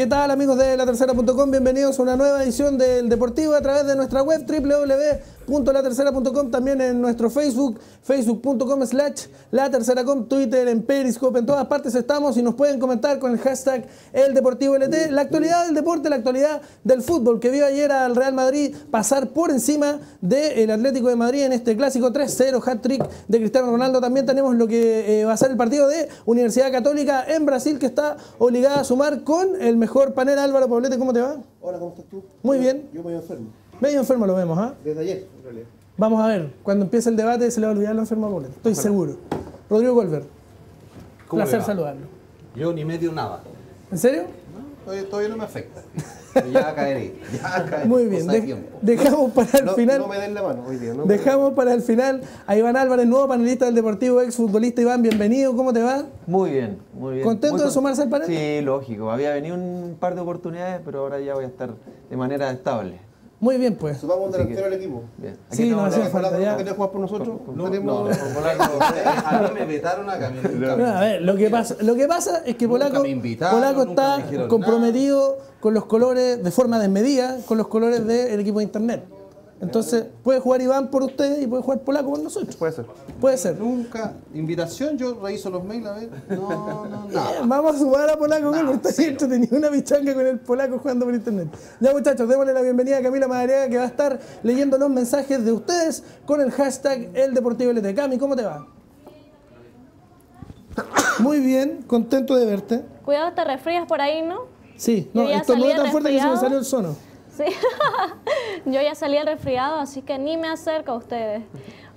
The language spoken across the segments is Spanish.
¿Qué tal amigos de la tercera.com? Bienvenidos a una nueva edición del Deportivo a través de nuestra web www.latercera.com, también en nuestro Facebook, facebook.com slash la tercera.com, Twitter, en Periscope, en todas partes estamos y nos pueden comentar con el hashtag El Deportivo LT, la actualidad del deporte, la actualidad del fútbol que vio ayer al Real Madrid pasar por encima del Atlético de Madrid en este clásico 3-0, hat-trick de Cristiano Ronaldo. También tenemos lo que eh, va a ser el partido de Universidad Católica en Brasil que está obligada a sumar con el mejor panel. Álvaro Poblete, ¿cómo te va? Hola, ¿cómo estás tú? Muy bien. Yo medio enfermo. Medio enfermo lo vemos, ¿ah? Desde ayer, en realidad. Vamos a ver, cuando empiece el debate se le va a olvidar lo enfermo a Poblete. Estoy seguro. Rodrigo Golver, ¿Cómo placer saludarlo. Yo ni medio nada. ¿En serio? Todavía, todavía no me afecta. Ya caeré. Ya caeré. Muy bien. de dejamos para el No, final. no me den la mano hoy día. No Dejamos para el final a Iván Álvarez, nuevo panelista del Deportivo, ex futbolista. Iván, bienvenido, ¿cómo te va? Muy bien, muy bien. ¿Contento Muy de sumarse al panel? Sí, lógico. Había venido un par de oportunidades, pero ahora ya voy a estar de manera estable. Muy bien, pues. Sumamos un delantero que- al equipo. Bien. Sí, Aquí no, hacía falta ya. ¿No querés jugar por nosotros? No, Tenemos- no, Polaco, a mí me vetaron acá. A ver, lo que pasa, lo que pasa es que Polaco, Polaco está comprometido con los colores, de forma desmedida, con los colores del equipo de internet. Entonces, puede jugar Iván por usted y puede jugar Polaco por nosotros. Puede ser. Puede ser. Nunca. Invitación, yo reviso los mails a ver. No, no, Bien, nada. Vamos a sumar a Polaco, que está bien entretenido una pichanga con el Polaco jugando por internet. Ya muchachos, démosle la bienvenida a Camila Madariaga que va a estar leyendo los mensajes de ustedes con el hashtag El Deportivo LT. Cami, ¿cómo te va? Muy bien, contento de verte. Cuidado, te resfrías por ahí, ¿no? Sí, no, esto no es tan fuerte que se me salió el sono. Sí. Yo ya salí al resfriado, así que ni me acerco a ustedes.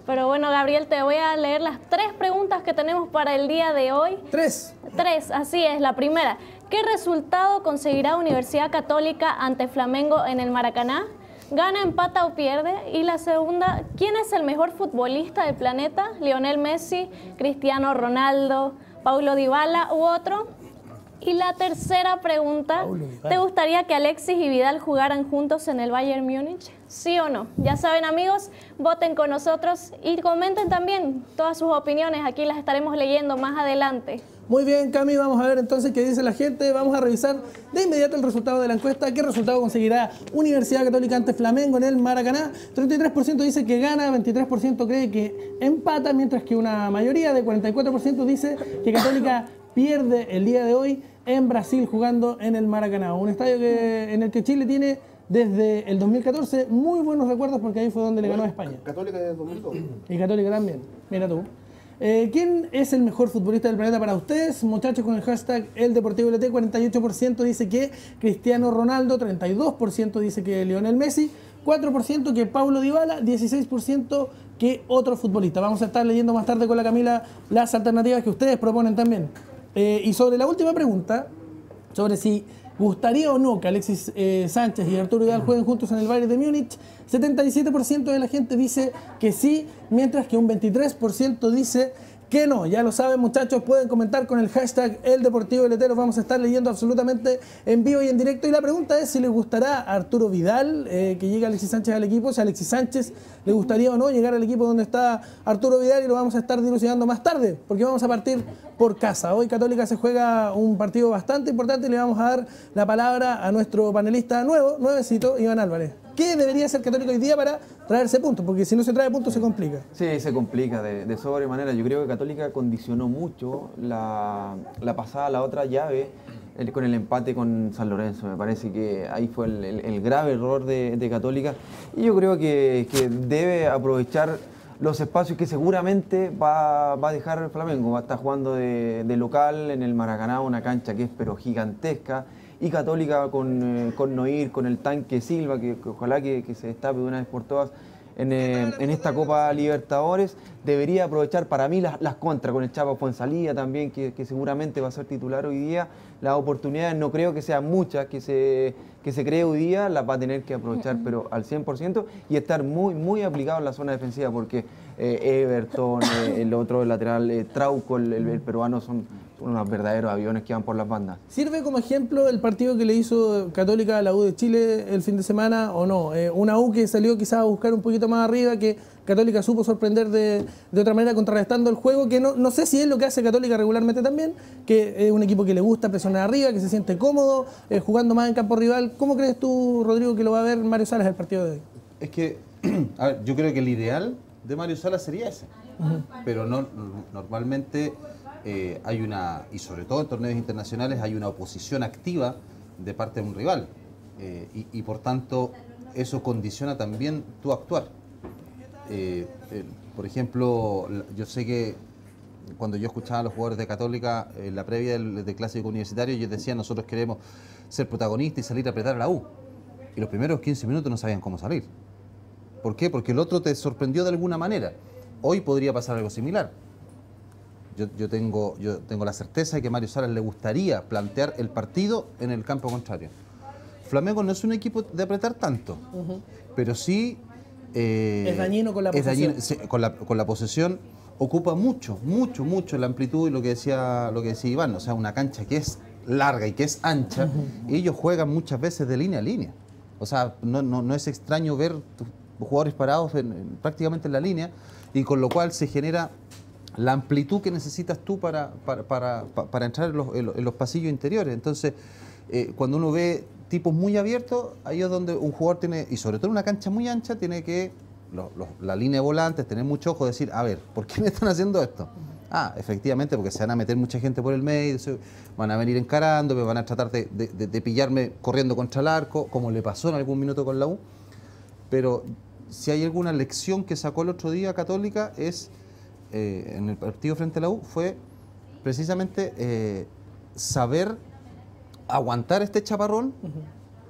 Pero bueno, Gabriel, te voy a leer las tres preguntas que tenemos para el día de hoy. Tres. Tres, así es. La primera, ¿qué resultado conseguirá Universidad Católica ante Flamengo en el Maracaná? ¿Gana, empata o pierde? Y la segunda, ¿quién es el mejor futbolista del planeta? ¿Lionel Messi, Cristiano Ronaldo, Paulo Dybala u otro? Y la tercera pregunta. ¿te gustaría que Alexis y Vidal jugaran juntos en el Bayern Múnich? ¿Sí o no? Ya saben amigos, voten con nosotros y comenten también todas sus opiniones. Aquí las estaremos leyendo más adelante. Muy bien, Cami, vamos a ver entonces qué dice la gente. Vamos a revisar de inmediato el resultado de la encuesta. ¿Qué resultado conseguirá Universidad Católica ante Flamengo en el Maracaná? 33% dice que gana, 23% cree que empata, mientras que una mayoría de 44% dice que Católica pierde el día de hoy en Brasil jugando en el Maracaná. Un estadio que, en el que Chile tiene desde el 2014 muy buenos recuerdos porque ahí fue donde le ganó a España. Católica de 2002. Y Católica también. Mira tú. Eh, ¿Quién es el mejor futbolista del planeta para ustedes? Muchachos, con el hashtag El Deportivo LT, 48% dice que Cristiano Ronaldo, 32% dice que Lionel Messi, 4% que Paulo Dybala, 16% que otro futbolista. Vamos a estar leyendo más tarde con la Camila las alternativas que ustedes proponen también. Eh, y sobre la última pregunta, sobre si gustaría o no que Alexis eh, Sánchez y Arturo Vidal jueguen juntos en el Bayern de Múnich, 77% de la gente dice que sí, mientras que un 23% dice que no. Ya lo saben muchachos, pueden comentar con el hashtag El Deportivo LT, los vamos a estar leyendo absolutamente en vivo y en directo. Y la pregunta es si les gustará a Arturo Vidal eh, que llegue Alexis Sánchez al equipo, si a Alexis Sánchez le gustaría o no llegar al equipo donde está Arturo Vidal y lo vamos a estar dilucidando más tarde, porque vamos a partir por casa. Hoy Católica se juega un partido bastante importante y le vamos a dar la palabra a nuestro panelista nuevo, nuevecito, Iván Álvarez. ¿Qué debería hacer Católica hoy día para traerse puntos? Porque si no se trae puntos se complica. Sí, se complica de, de sobremanera. Yo creo que Católica condicionó mucho la, la pasada, la otra llave el- con el empate con San Lorenzo. Me parece que ahí fue el, el- el grave error de, de Católica. Y yo creo que, que debe aprovechar los espacios que seguramente va, va a dejar Flamengo. Va a estar jugando de, de local en el Maracaná, una cancha que es pero gigantesca. Y Católica con, eh, con Noir, con el tanque Silva, que, ojalá que, que se destape de una vez por todas en, eh, en esta Copa Libertadores, debería aprovechar para mí las, las contras con el Chapa Fuensalía también, que, que seguramente va a ser titular hoy día. Las oportunidades no creo que sean muchas que se, que se cree hoy día, las va a tener que aprovechar, pero al 100% y estar muy, muy aplicado en la zona defensiva, porque eh, Everton, eh, el otro lateral Trauco, el, peruano, son unos verdaderos aviones que van por las bandas. ¿Sirve como ejemplo el partido que le hizo Católica a la U de Chile el fin de semana o no? Eh, una U que salió quizás a buscar un poquito más arriba, que Católica supo sorprender de, de otra manera contrarrestando el juego, que no, no sé si es lo que hace Católica regularmente también, que es un equipo que le gusta presionar arriba, que se siente cómodo, eh, jugando más en campo rival. ¿Cómo crees tú, Rodrigo, que lo va a ver Mario Salas el partido de hoy? Es que, a ver, yo creo que el ideal de Mario Sala sería ese. Pero no, normalmente eh, hay una, y sobre todo en torneos internacionales, hay una oposición activa de parte de un rival. Eh, y, por tanto, eso condiciona también tu actuar. Eh, por ejemplo, yo sé que cuando yo escuchaba a los jugadores de Católica en la previa del, clásico universitario, ellos decían nosotros queremos ser protagonistas y salir a apretar la U. Y los primeros 15 minutos no sabían cómo salir. ¿Por qué? Porque el otro te sorprendió de alguna manera. Hoy podría pasar algo similar. Yo, yo tengo, yo tengo la certeza de que a Mario Salas le gustaría plantear el partido en el campo contrario. Flamengo no es un equipo de apretar tanto, pero sí... eh, Es dañino con la es dañino- posesión. sí, con, la, con la posesión ocupa mucho, mucho, mucho la amplitud y lo que decía, lo que decía Iván, o sea, una cancha que es larga y que es ancha, y ellos juegan muchas veces de línea a línea. O sea, no, no, no es extraño ver jugadores parados en- en- prácticamente en la línea, y con lo cual se genera la amplitud que necesitas tú para, para, para- pa- para entrar en los, los- pasillos interiores. Entonces, eh, cuando uno ve tipos muy abiertos, ahí es donde un jugador tiene, y sobre todo en una cancha muy ancha, tiene que, la línea de volantes, tener mucho ojo, decir, a ver, ¿por qué me están haciendo esto? Ah, efectivamente, porque se van a meter mucha gente por el medio, van a venir encarando, me van a tratar de, de- de- de pillarme corriendo contra el arco, como le pasó en algún minuto con la U. Pero si hay alguna lección que sacó el otro día Católica es, eh, en el partido frente a la U, fue precisamente eh, saber aguantar este chaparrón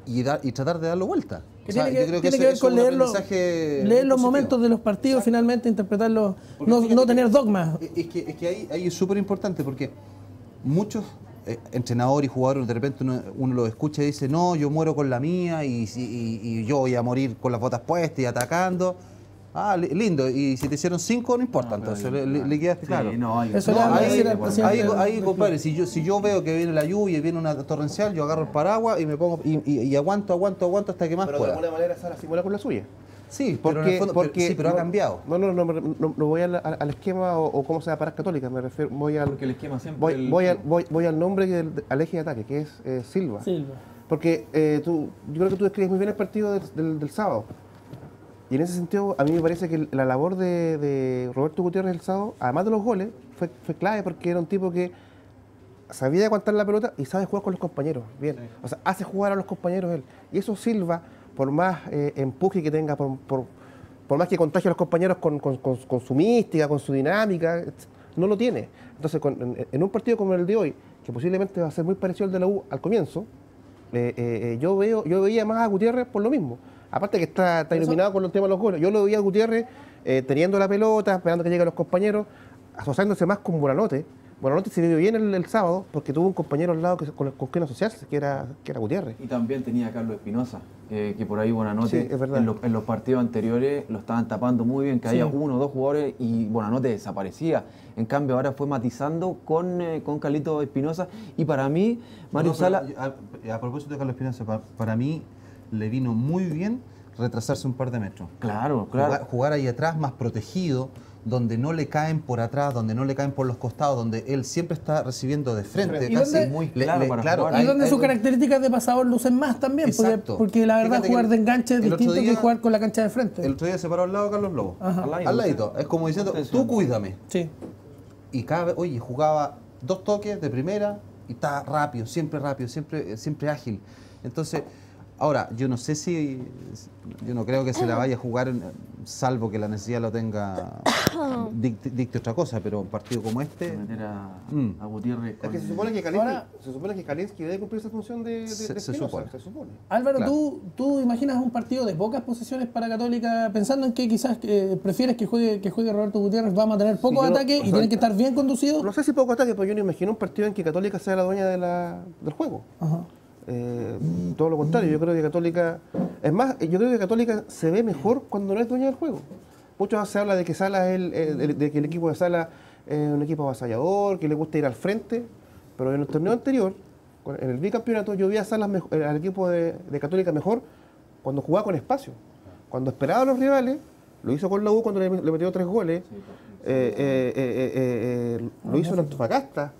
y, dar, y tratar de darlo vuelta. Que O sea, tiene que, yo creo tiene eso- que ver con leer los, leer los momentos de los partidos, finalmente interpretarlos, no, que- tener dogmas. Es que, es que ahí, ahí es súper importante porque muchos eh, entrenadores y jugadores de repente uno, uno lo escucha y dice, no, yo muero con la mía y, si- y- y yo voy a morir con las botas puestas y atacando. Ah, li- lindo. Y si te hicieron cinco, no importa. entonces le, le- le quedaste Sí, claro. no, hay- Eso No, ahí, ahí, ahí, compadre, si yo, si yo veo que viene la lluvia y viene una torrencial, yo agarro el paraguas y me pongo y, y- y aguanto, aguanto, aguanto hasta que más Pero de pueda. alguna manera Sara simula con la suya. Sí, pero en el fondo- pero- sí, pero ha no- cambiado. No, no, no, no, no, no voy al, al- al esquema o, o cómo se va a parar Católica, me refiero, voy al, Porque el esquema siempre... voy, el- voy al, voy, voy al nombre del, al eje de ataque, que es eh, Silva. Silva. Porque eh, tú, yo creo que tú describes muy bien el partido del, del- del sábado. Y en ese sentido, a mí me parece que la labor de, de Roberto Gutiérrez el sábado, además de los goles, fue, fue clave porque era un tipo que sabía aguantar la pelota y sabe jugar con los compañeros. Bien. O sea, hace jugar a los compañeros él. Y eso Silva, por más eh, empuje que tenga, por, por, por más que contagie a los compañeros con, con- con- con su mística, con su dinámica, no lo tiene. Entonces, con- en, en un partido como el de hoy, que posiblemente va a ser muy parecido al de la U al comienzo, eh, eh, yo veo yo veía más a Gutiérrez por lo mismo. Aparte que está, está iluminado con los temas de los goles. Yo lo veía a Gutiérrez eh, teniendo la pelota, esperando que lleguen los compañeros, asociándose más con Buenanote. Buenanote se vio bien el, el sábado porque tuvo un compañero al lado que, con, con quien asociarse, que era, que era Gutiérrez. Y también tenía a Carlos Espinosa, que, que por ahí Buenanote Sí, es verdad. en, los- en los partidos anteriores lo estaban tapando muy bien, que había uno o dos jugadores y Buenanote desaparecía. En cambio ahora fue matizando con, eh, con Carlito Espinosa y para mí Mario No, pero Sala... A, a propósito de Carlos Espinosa, pa- para, mí le vino muy bien retrasarse un par de metros. Claro, claro. Jugar, jugar ahí atrás más protegido, donde no le caen por atrás, donde no le caen por los costados, donde él siempre está recibiendo de frente. ¿Y casi dónde- muy claro para jugar. Y hay- donde hay- sus características de pasador lucen más también, porque, Exacto. porque la verdad Fíjate jugar que de enganche es el otro distinto que día- jugar con la cancha de frente. El otro día se paró al lado de Carlos Lobo. Ajá. Al ladito, Al ladito. Es como diciendo, tú cuídame. Sí. Y cada vez, oye, jugaba dos toques de primera y está rápido, siempre rápido, siempre, siempre ágil. Entonces, ahora, yo no sé si, yo no creo que se la vaya a jugar, salvo que la necesidad lo tenga, dicte, dicte otra cosa, pero un partido como este, meter a, Mm. a Gutiérrez Es con- que se supone que Kalinsky, Ahora- se supone que Kalinsky debe cumplir esa función de, de, Se- de se Espinosa, supone. se supone. Álvaro, Claro. ¿tú, ¿tú imaginas un partido de pocas posiciones para Católica, pensando en que quizás eh, prefieres que juegue, que juegue Roberto Gutiérrez, vamos a tener poco Sí, ataque y sea, tienen que estar bien conducidos? No sé si poco ataque, pero yo no imagino un partido en que Católica sea la dueña de la, del juego. Ajá. Eh, todo lo contrario, yo creo que Católica, es más, yo creo que Católica se ve mejor cuando no es dueña del juego. muchos se habla de que Sala es el, de, que el equipo de Sala es un equipo avasallador, que le gusta ir al frente, pero en el torneo anterior, en el bicampeonato, yo vi a Salas eh, al equipo de, de Católica mejor cuando jugaba con espacio. Cuando esperaba a los rivales, lo hizo con la U cuando le, le metió tres goles, eh, lo hizo en Antofagasta.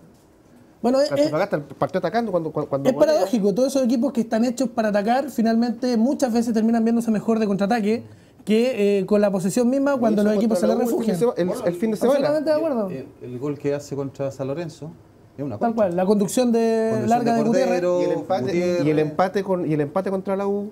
Bueno, es, es- Antofagasta partió atacando cuando, cuando, es volea. paradójico, todos esos equipos que están hechos para atacar, finalmente muchas veces terminan viéndose mejor de contraataque que eh, con la posesión misma cuando los equipos se el de refugian. El, el fin de semana. De acuerdo. El, el gol que hace contra San Lorenzo es una Tal cual, la conducción de Conducción larga de, de Gutiérrez. Cordero. Y el empate, Gutiérrez. y el empate con y el empate contra la U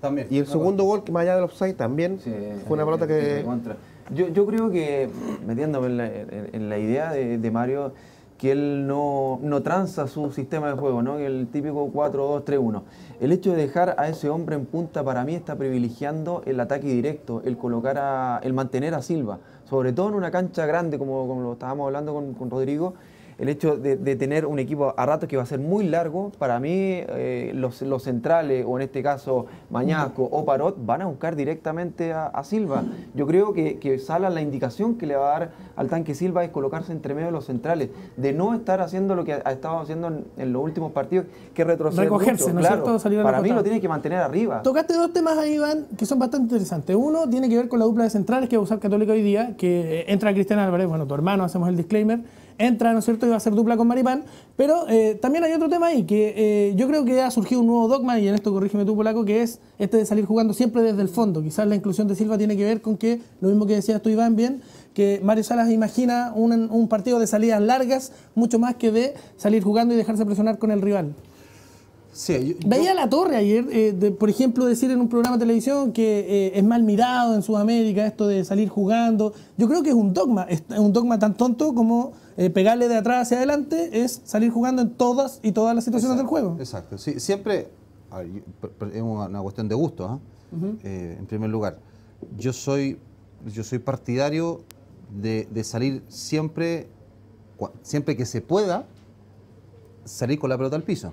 También. y el segundo gol que más allá del offside también Sí, fue una pelota que contra. Yo, yo creo que, metiéndome en la, en- en la idea de, de Mario, que él no, no tranza su sistema de juego, ¿no? el típico 4-2-3-1. El hecho de dejar a ese hombre en punta para mí está privilegiando el ataque directo, el colocar a, el mantener a Silva, sobre todo en una cancha grande como, como lo estábamos hablando con, con Rodrigo. El hecho de, de tener un equipo a ratos que va a ser muy largo, para mí eh, los, los centrales, o en este caso Mañasco o Parot, van a buscar directamente a, a Silva. Yo creo que, que Sala la indicación que le va a dar al tanque Silva es colocarse entre medio de los centrales, de no estar haciendo lo que ha estado haciendo en, en los últimos partidos, que retroceder Recogerse, mucho, ¿no es claro. cierto? Salir Para mí lo tiene que mantener arriba. Tocaste dos temas ahí, Iván, que son bastante interesantes. Uno tiene que ver con la dupla de centrales que va a usar Católica hoy día, que eh, entra Cristian Álvarez, bueno, tu hermano, hacemos el disclaimer, entra, ¿no es cierto?, y va a hacer dupla con Maripán. Pero eh, también hay otro tema ahí, que eh, yo creo que ha surgido un nuevo dogma, y en esto corrígeme tú, Polaco, que es este de salir jugando siempre desde el fondo. Quizás la inclusión de Silva tiene que ver con que, lo mismo que decías tú, Iván, bien, que Mario Salas imagina un partido de salidas largas, mucho más que de salir jugando y dejarse presionar con el rival. Sí, yo- Veía la torre ayer, eh, de, por ejemplo, decir en un programa de televisión que eh, es mal mirado en Sudamérica esto de salir jugando. Yo creo que es un dogma, es un dogma tan tonto como eh, pegarle de atrás hacia adelante, es salir jugando en todas y todas las situaciones del juego. Exacto, sí, siempre ver, es una, cuestión de gusto, ¿ah? En primer lugar. Yo soy, yo soy partidario de, de salir siempre, siempre que se pueda, salir con la pelota al piso.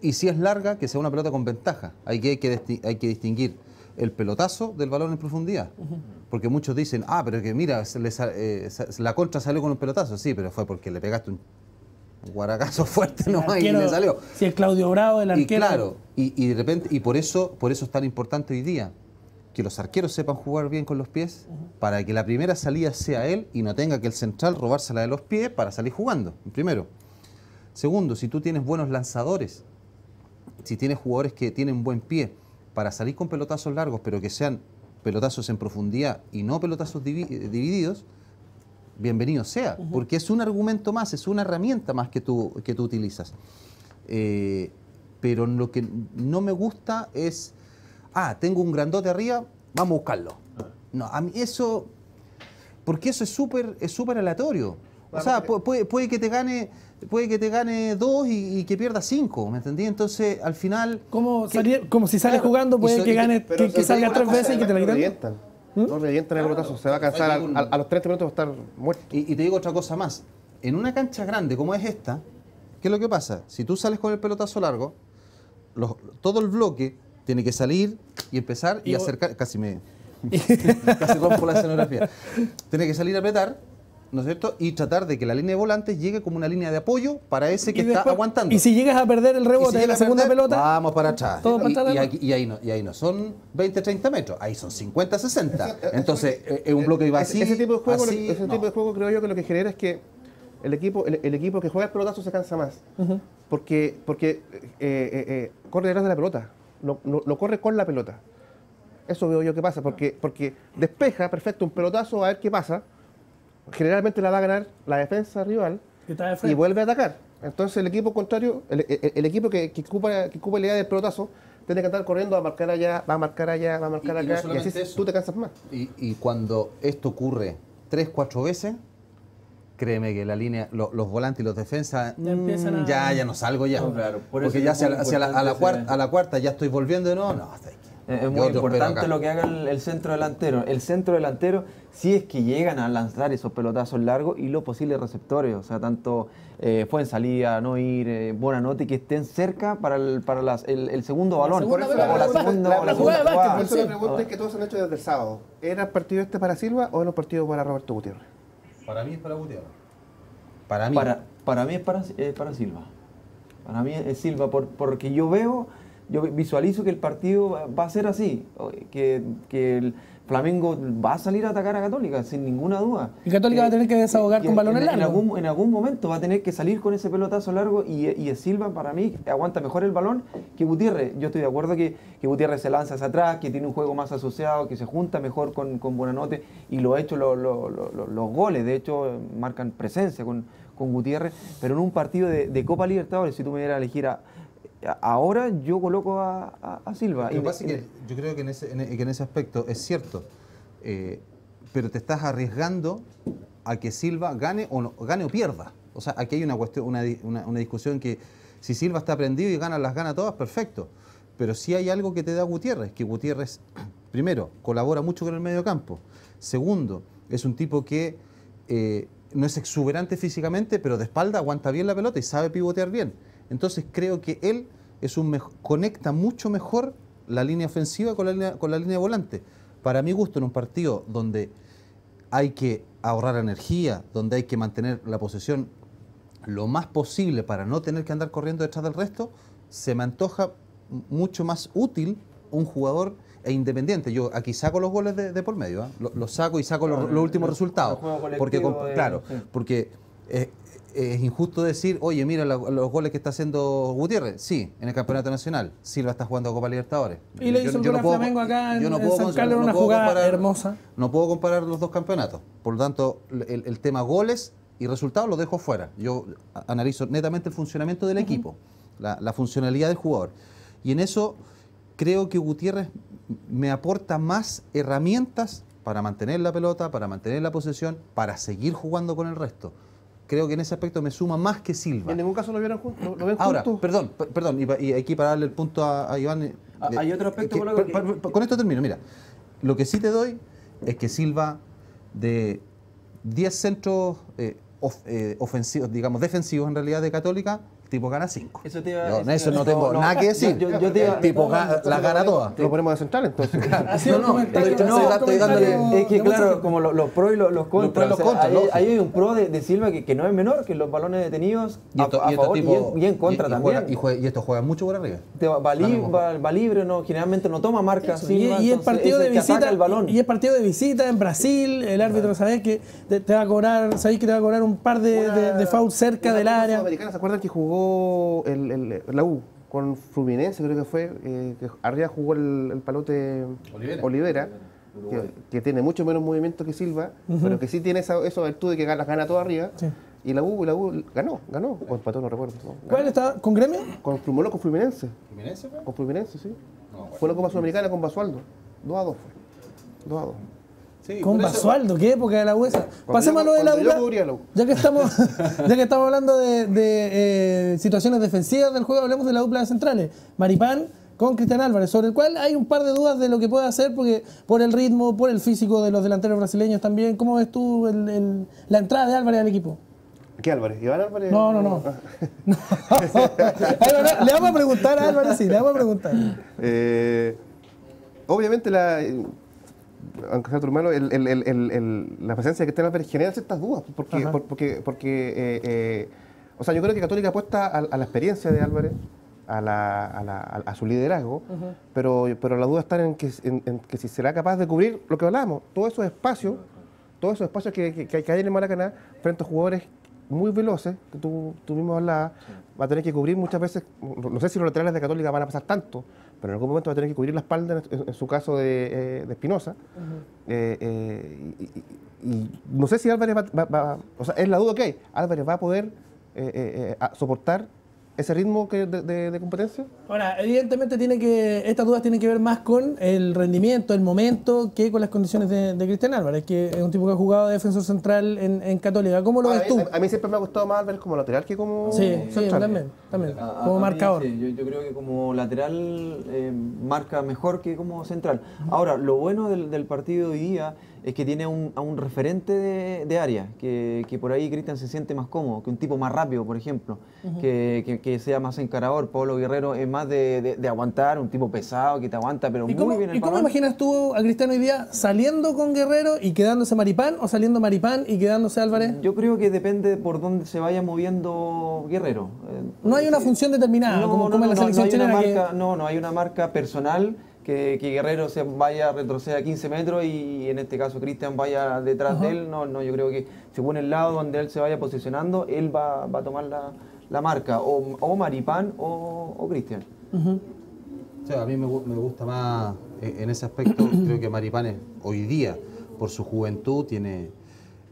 Y si es larga, que sea una pelota con ventaja. Hay que, hay que, hay que distinguir el pelotazo del balón en profundidad. Porque muchos dicen, ah, pero que mira, se le sa- eh, la contra salió con un pelotazo. Sí, pero fue porque le pegaste un guaracazo fuerte nomás y Arquero, le salió. Si es Claudio Bravo, el Y arquero. claro, y, y de repente, y por eso, por eso es tan importante hoy día que los arqueros sepan jugar bien con los pies para que la primera salida sea él y no tenga que el central robársela de los pies para salir jugando, primero. Segundo, si tú tienes buenos lanzadores, si tienes jugadores que tienen buen pie para salir con pelotazos largos, pero que sean pelotazos en profundidad y no pelotazos divi- divididos, bienvenido sea, porque es un argumento más, es una herramienta más que tú, que tú utilizas. Eh, pero lo que no me gusta es, ah, tengo un grandote arriba, vamos a buscarlo. No, a mí eso, porque eso es súper es súper aleatorio. O sea, pu- puede, puede que te gane puede que te gane dos y, y que pierda cinco, ¿me entendí? Entonces, al final... Como, salir- como si sales Claro, jugando, puede que gane, que, salga tres veces y que te la revientan. No revientan el pelotazo, se va a cansar a, los 30 minutos va a estar muerto. Y, y te digo otra cosa más. En una cancha grande como es esta, ¿qué es lo que pasa? Si tú sales con el pelotazo largo, los- todo el bloque tiene que salir y empezar y, Y- acercar. Casi me. casi rompo la escenografía. Tiene que salir a apretar, ¿no es cierto? Y tratar de que la línea de volantes llegue como una línea de apoyo para ese que Y está después- aguantando. Y si llegas a perder el rebote si de la segunda perder, pelota, Vamos para atrás. Todo para y, atrás, y ¿no? aquí- y ahí no, y ahí no son 20, 30 metros, ahí son 50, 60. Entonces, eh, es un bloque que va Ese- así. ese tipo de juego, lo- así, ese no. tipo de juego creo yo que lo que genera es que el equipo, el, el equipo que juega el pelotazo se cansa más. Porque, porque eh, eh, eh, corre detrás de la pelota, no, no- no corre con la pelota. Eso veo yo que pasa, porque, porque despeja perfecto un pelotazo a ver qué pasa. Generalmente la va a ganar la defensa rival de y vuelve a atacar. Entonces el equipo contrario, el, el- el equipo que, que ocupa, que ocupa la idea del pelotazo, tiene que estar corriendo a marcar allá, va a marcar allá, va a marcar Y- y no acá, y, solamente así eso. tú te cansas más. Y, y cuando esto ocurre tres, cuatro veces, créeme que la línea, lo- los volantes y los defensas, Ya mm, a- ya, ya no salgo ya. No, claro, por eso Porque ya hacia, hacia la, a, la importante cuarta, ese- a la cuarta ya estoy volviendo de nuevo. No, hasta aquí. Es muy importante lo que haga el, el centro delantero. El centro delantero, si es que llegan a lanzar esos pelotazos largos y los posibles receptores, o sea, tanto eh, Fuensalida, Noir, eh, Buenanote, que estén cerca para el, para las- el, el segundo balón. segunda o pelota, la la- segunda, la- jugada de. Por eso sí. la pregunta es que todos han hecho desde el sábado. ¿Era el partido este para Silva o era un partido para Roberto Gutiérrez? Para mí es para Gutiérrez. Para mí. Para, para mí es para, para Silva. Para mí es Silva, por- porque yo veo, yo visualizo que el partido va- a ser así, que, que el Flamengo va a salir a atacar a Católica, sin ninguna duda. Y Católica va a tener que desahogar con balones en, en largos. algún, en algún momento va a tener que salir con ese pelotazo largo y, y Silva para mí aguanta mejor el balón que Gutiérrez. Yo estoy de acuerdo que, que Gutiérrez se lanza hacia atrás, que tiene un juego más asociado, que se junta mejor con, con Buenanote y lo ha hecho lo- lo- lo- lo- los goles, de hecho marcan presencia con, con Gutiérrez, pero en un partido de, de Copa Libertadores, si tú me dieras a elegir a- ahora, yo coloco a, a- a Silva. Lo que pasa es que yo creo que en ese, en- que en ese aspecto es cierto, eh, pero te estás arriesgando a que Silva gane o, no- gane o pierda. O sea, aquí hay una cuestión, una- una discusión que si Silva está prendido y gana, las gana todas, perfecto. Pero sí hay algo que te da Gutiérrez, que Gutiérrez, primero, colabora mucho con el medio campo. Segundo, es un tipo que eh, no es exuberante físicamente, pero de espalda aguanta bien la pelota y sabe pivotear bien. Entonces creo que él es un conecta mucho mejor la línea ofensiva con la línea, con la línea de volante. Para mi gusto, en un partido donde hay que ahorrar energía, donde hay que mantener la posesión lo más posible para no tener que andar corriendo detrás del resto, se me antoja mucho más útil un jugador e independiente. Yo aquí saco los goles de, de por medio, ¿ah? Lo- los saco y saco los, los últimos resultados. Porque, de- claro, porque eh, es injusto decir, oye, mira la- los goles que está haciendo Gutiérrez. Sí, en el campeonato nacional. Silva está jugando Copa Libertadores. Y le Yo- hizo yo a puedo- Flamengo acá en- yo en puedo San cons- Carlos, no una puedo jugada hermosa. No puedo comparar los dos campeonatos. Por lo tanto, el, el tema goles y resultados lo dejo fuera. Yo a- analizo netamente el funcionamiento del equipo, la, la funcionalidad del jugador. Y en eso creo que Gutiérrez me aporta más herramientas para mantener la pelota, para mantener la posesión, para seguir jugando con el resto. Creo que en ese aspecto me suma más que Silva. En ningún caso lo vieron juntos. ¿Lo, lo ven Ahora, juntos? perdón, per- perdón, y, aquí para darle el punto a, a Iván. eh, Ah, de- hay otro aspecto, que- per- que- con esto termino, mira. Lo que sí te doy es que Silva, de 10 centros eh, of- eh, ofensivos, digamos, defensivos en realidad de Católica, tipo gana 5. Eso te iba- Yo en eso- eso no no, tengo no. nada que decir. Yo- yo- yo te iba- el tipo ga- la gana todas. Lo ponemos de central entonces. No, no, Es que de mucha claro, como lo- los pros y los, los contras. pros los o sea, contras, ahí, lógico. ahí hay un pro de, de Silva que, que no es menor, que los balones detenidos Y, esto- a, a y en, y en contra y- también. juega- y, juega- y estos juegan mucho por arriba. Te va, va li- Flamengo. va- va libre, no, generalmente no toma marca Eso, Silva, y, el partido es de que visita el balón. y el partido de visita en Brasil el árbitro sabes que te, va a cobrar sabéis que te va a cobrar un par de, fouls cerca del área ¿Se acuerdan que jugó el, el- la U con Fluminense, creo que fue? eh, que arriba jugó el, el palote Olivera. que, que tiene mucho menos movimiento que Silva, pero que sí tiene esa, esa virtud de que las gana todo arriba. Sí. Y la U, la U ganó, ganó, o empató, no recuerdo. ¿no? ¿cuál está con gremio? Con, Fluminense, con Fluminense. Con Fluminense, sí. fue la Copa Sudamericana con Basualdo. 2 a 2 fue. 2 a 2. Sí, con Basualdo qué época de la USA pasemos a lo de la yo ya que estamos ya que estamos hablando de, de, eh, situaciones defensivas del juego hablemos de la dupla de centrales Maripán con Cristian Álvarez, sobre el cual hay un par de dudas de lo que puede hacer, porque por el ritmo, por el físico de los delanteros brasileños también. ¿Cómo ves tú el- el- la entrada de Álvarez al equipo? ¿Qué Álvarez? ¿Iván Álvarez? No, no, no. No. Le vamos a preguntar a Álvarez, sí, le vamos a preguntar. Eh, obviamente, la, aunque sea tu hermano, el- el- el- el- el- la presencia de Cristian Álvarez genera ciertas dudas. Porque, Ajá. por- porque, porque eh, eh, o sea, yo creo que Católica apuesta a, a la experiencia de Álvarez, a, la- a la- a- su liderazgo, pero, pero la duda está en que, en- en que si será capaz de cubrir lo que hablábamos, todos esos espacios, todos esos espacios que, que, que hay en el Maracaná frente a jugadores muy veloces, que tú, tú mismo hablabas, va a tener que cubrir muchas veces, no sé si los laterales de Católica van a pasar tanto, pero en algún momento va a tener que cubrir la espalda, en, en su caso de, eh, de Espinosa. Eh, eh, y, no sé si Álvarez va, va- va- o sea, es la duda que hay, Álvarez va a poder soportar ese ritmo que de, de- de competencia? Ahora, evidentemente tiene que, estas dudas tienen que ver más con el rendimiento, el momento, que con las condiciones de, de Cristian Álvarez, que es un tipo que ha jugado de defensor central en, en Católica. ¿Cómo lo a, ves mí, tú? a- a mí siempre me ha gustado más Álvarez como lateral que como Sí, sí, central. también, también, A- como a mí, marcador. sí, yo, yo creo que como lateral eh, marca mejor que como central. Ahora, lo bueno del, del partido de hoy día es que tiene un, a un referente de, de área, que, que por ahí Cristian se siente más cómodo, que un tipo más rápido, por ejemplo, que, que- que sea más encarador. Pablo Guerrero es más de, de- de aguantar, un tipo pesado que te aguanta, pero ¿Y muy cómo, bien el ¿y cómo imaginas tú a Cristiano hoy día saliendo con Guerrero y quedándose Maripán o saliendo Maripán y quedándose Álvarez? Yo creo que depende por dónde se vaya moviendo Guerrero. No hay una función determinada, como, como en la selección hay una chilena. que- marca, no, no hay una marca personal que, que Guerrero se vaya, retroceda 15 metros y en este caso Cristian vaya detrás de él. No, no, yo creo que según el lado donde él se vaya posicionando, él va, va a tomar la, la marca, o, o Maripán o, o Cristian. O sea, a mí me, me gusta más eh, en ese aspecto. creo que Maripán es- hoy día, por su juventud, tiene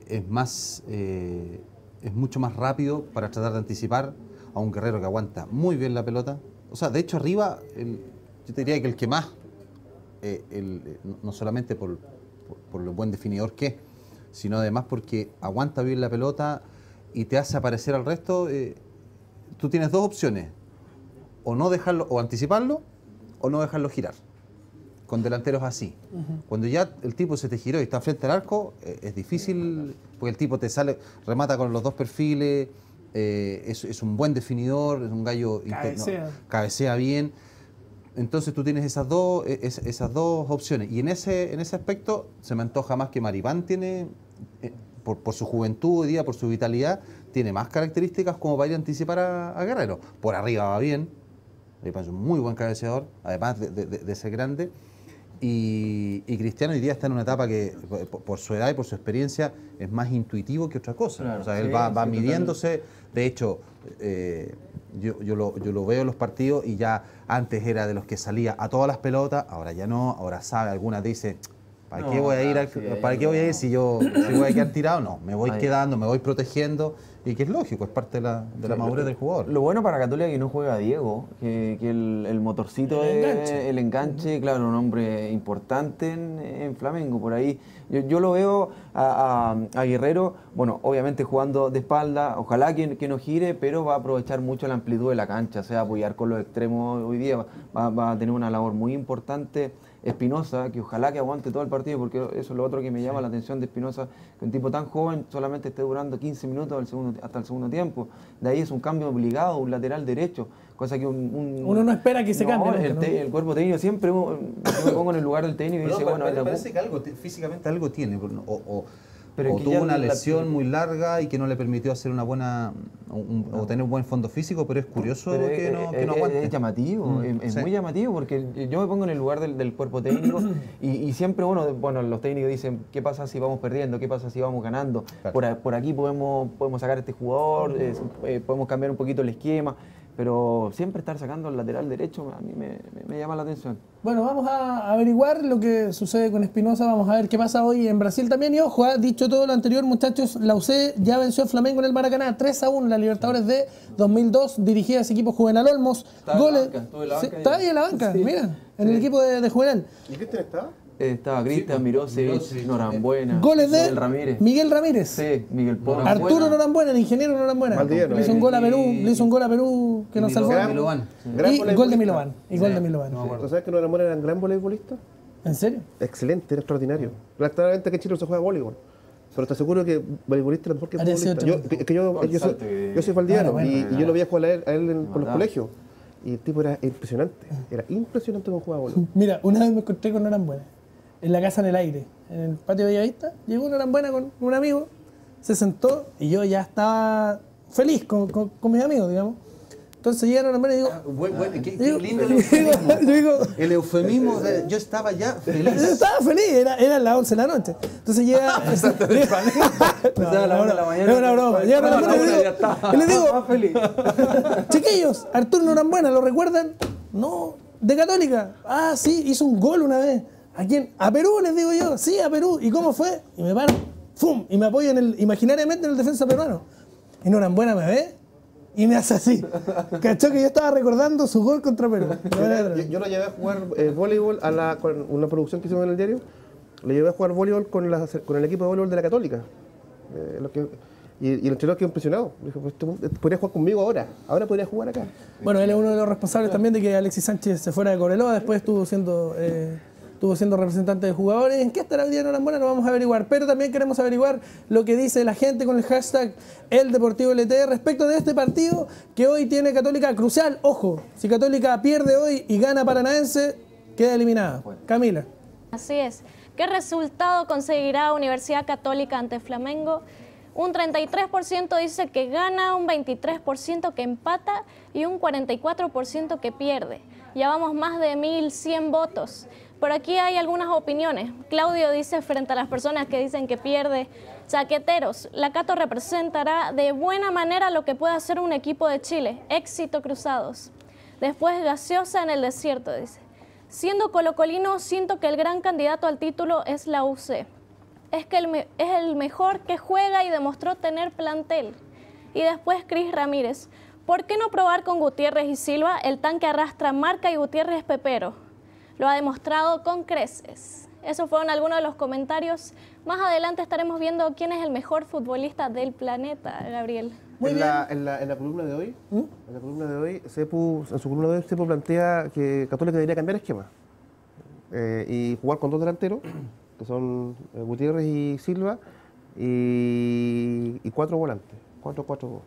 es más eh, es mucho más rápido para tratar de anticipar a un guerrero que aguanta muy bien la pelota. O sea, de hecho arriba, el- yo te diría que el que más, eh, el- eh, no- solamente por, por, por lo buen definidor que es, sino además porque aguanta bien la pelota y te hace aparecer al resto. eh, tú tienes dos opciones o no dejarlo, o anticiparlo, o no dejarlo girar. Con delanteros así. Cuando ya el tipo se te giró y está frente al arco, eh, es difícil, porque el tipo te sale, remata con los dos perfiles, eh, es, es un buen definidor, es un gallo Cabecea. cabecea bien. Entonces tú tienes esas dos, es- esas dos opciones. Y en ese, en ese aspecto se me antoja más que Maripán tiene, eh, por, por su juventud hoy día, por su vitalidad, tiene más características como para ir a anticipar a, a Guerrero. Por arriba va bien, Maripán es un muy buen cabeceador, además de, de- de- de ser grande. Y, y Cristiano hoy día está en una etapa que, por, por su edad y por su experiencia, es más intuitivo que otra cosa. Claro, o sea, él sí, va, sí, va totalmente. midiéndose. De hecho, eh, yo, yo lo, yo lo veo en los partidos y ya antes era de los que salía a todas las pelotas, ahora ya no, ahora sabe, algunas dice, ¿para qué voy a ir, al- sí, ¿para qué voy a ir si yo si voy a quedar tirado? No, me voy Ahí. quedando, me voy protegiendo y que es lógico, es parte de la, de la madurez del jugador. Lo bueno para Católica es que no juega Diego, que, que el, el motorcito, El es- enganche. el enganche, claro, un hombre importante en, en Flamengo. Por ahí yo, yo lo veo a, a- a Guerrero, bueno, obviamente jugando de espalda, ojalá que, que no gire, pero va a aprovechar mucho la amplitud de la cancha, o sea, apoyar con los extremos hoy día, va, va a tener una labor muy importante. Espinosa, que ojalá que aguante todo el partido, porque eso es lo otro que me llama la atención de Espinosa, que un tipo tan joven solamente esté durando 15 minutos al segundo- hasta el segundo tiempo. De ahí es un cambio obligado, un lateral derecho, cosa que un... un- Uno no espera que se cambie, El, ¿no? te- el cuerpo técnico siempre, yo me pongo en el lugar del técnico y No, dice, bueno, parece que algo, te- físicamente algo tiene, o, o- Pero o tuvo una la- lesión muy larga y que no le permitió hacer una buena, un- o tener un buen fondo físico, pero es curioso Pero que es, no, que es- no aguante. es llamativo, Mm, es, es sí. muy llamativo porque yo me pongo en el lugar del, del cuerpo técnico y, y siempre, bueno, bueno, los técnicos dicen, ¿qué pasa si vamos perdiendo? ¿Qué pasa si vamos ganando? Claro. Por, por aquí podemos, podemos sacar a este jugador, eh, eh, podemos cambiar un poquito el esquema, pero siempre estar sacando el lateral derecho a mí me, me- me llama la atención. Bueno, vamos a averiguar lo que sucede con Espinosa, vamos a ver qué pasa hoy en Brasil también. Y ojo, ha dicho todo lo anterior, muchachos, la UC ya venció a Flamengo en el Maracaná 3 a 1 en la Libertadores de 2002, dirigida a ese equipo Juvenal Olmos. Estaba en la banca, estuve en la Sí, banca estaba ahí. ahí en la banca, Sí, mira, en el equipo de, de Juvenal. ¿Y Cristian está? Eh, estaba Cristian, Mirosevic, Mirosevic, Norambuena, Goles de Miguel Ramírez. Miguel Ramírez. Sí, Miguel Porro. Arturo Norambuena, el ingeniero Norambuena. Le hizo un gol a Perú, le hizo un gol a Perú que nos salvó. Milovan, Milovan. Gran Y gol de. Milovan. Y gol de Milovan. ¿Tú sabes que no era un gran voleibolista? ¿En serio? Excelente, era extraordinario. Claramente que en Chile no se juega voleibol. Pero te aseguro que voleibolista es mejor que futbolista. Yo, que- que yo, soy, yo soy valdiano Bueno, y, bueno. y yo lo veía jugar a él, a él en- por los colegios. Y el tipo era impresionante. Era impresionante cómo jugaba voleibol. Mira, una vez me encontré con Norambuena, en la casa en el aire, en el patio de Bellavista. Llegó Norambuena con un amigo, se sentó y yo ya estaba feliz con, con- con mis amigos, digamos. Entonces llega Norambuena y digo, Buen- buen- qué, qué digo- lindo el eufemismo. yo digo, El eufemismo, sea, yo estaba ya yo feliz. estaba feliz, era, era las 11 de la noche. Entonces llega. No, a la no, una de la no, mañana. Es una broma. Llega A la Norambuena y una le ya digo- estaba. y le digo, Más feliz. Chiquillos, Arturo Norambuena, ¿lo recuerdan? No, de Católica. Ah, sí, hizo un gol una vez. ¿A quién? A Perú, les digo yo. Sí, a Perú. ¿Y cómo fue? Y me paro, ¡fum! Y me apoyo en el, imaginariamente en el defensa peruano. Y Norambuena me ve y me hace así. Cachó que yo estaba recordando su gol contra Perú. Yo, yo lo llevé a jugar eh, voleibol a la, con una producción que hicimos en el diario. Lo llevé a jugar voleibol con, la- con el equipo de voleibol de la Católica. Eh, lo que- y, y el entrenador quedó impresionado. Dijo, pues, tú podrías jugar conmigo ahora. Ahora podrías jugar acá. Bueno, él es uno de los responsables también de que Alexis Sánchez se fuera de Cobreloa, después estuvo siendo, eh, estuvo siendo representante de jugadores. ¿En qué estará hoy día Norambuena? Lo vamos a averiguar. Pero también queremos averiguar lo que dice la gente con el hashtag El Deportivo LT respecto de este partido que hoy tiene Católica crucial. Ojo, si Católica pierde hoy y gana Paranaense, queda eliminada. Camila. Así es. ¿Qué resultado conseguirá Universidad Católica ante Flamengo? Un 33% dice que gana, un 23% que empata y un 44% que pierde. Ya vamos más de 1.100 votos. Por aquí hay algunas opiniones. Claudio dice frente a las personas que dicen que pierde, chaqueteros, la Cato representará de buena manera lo que puede hacer un equipo de Chile. Éxito cruzados. Después gaseosa en el desierto, dice. Siendo colocolino, siento que el gran candidato al título es la UC. Es que el es el mejor que juega y demostró tener plantel. Y después Cris Ramírez. ¿Por qué no probar con Gutiérrez y Silva? El tanque arrastra marca y Gutiérrez pepero. Lo ha demostrado con creces. Esos fueron algunos de los comentarios. Más adelante estaremos viendo quién es el mejor futbolista del planeta, Gabriel. Muy en, bien. La, en, la, en la columna de hoy, ¿Mm? en la columna de hoy, Cepu, en su columna de hoy, Cepu plantea que Católica debería cambiar esquema eh, y jugar con dos delanteros, que son eh, Gutiérrez y Silva, y, y cuatro volantes, cuatro, cuatro, dos.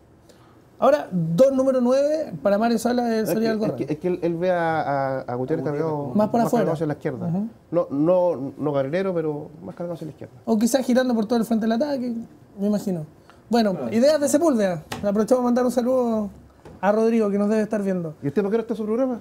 Ahora, dos número 9 para Mario Sala Es sería que, algo es que- es que él, él ve a, a- a Gutiérrez cargado Más para afuera. cargado hacia la izquierda. No, no, no carrilero, pero más cargado hacia la izquierda. O quizás girando por todo el frente del ataque, me imagino. Bueno, ideas de Sepúlveda. Aprovechamos para mandar un saludo a Rodrigo, que nos debe estar viendo. ¿Y usted por qué no está en su programa?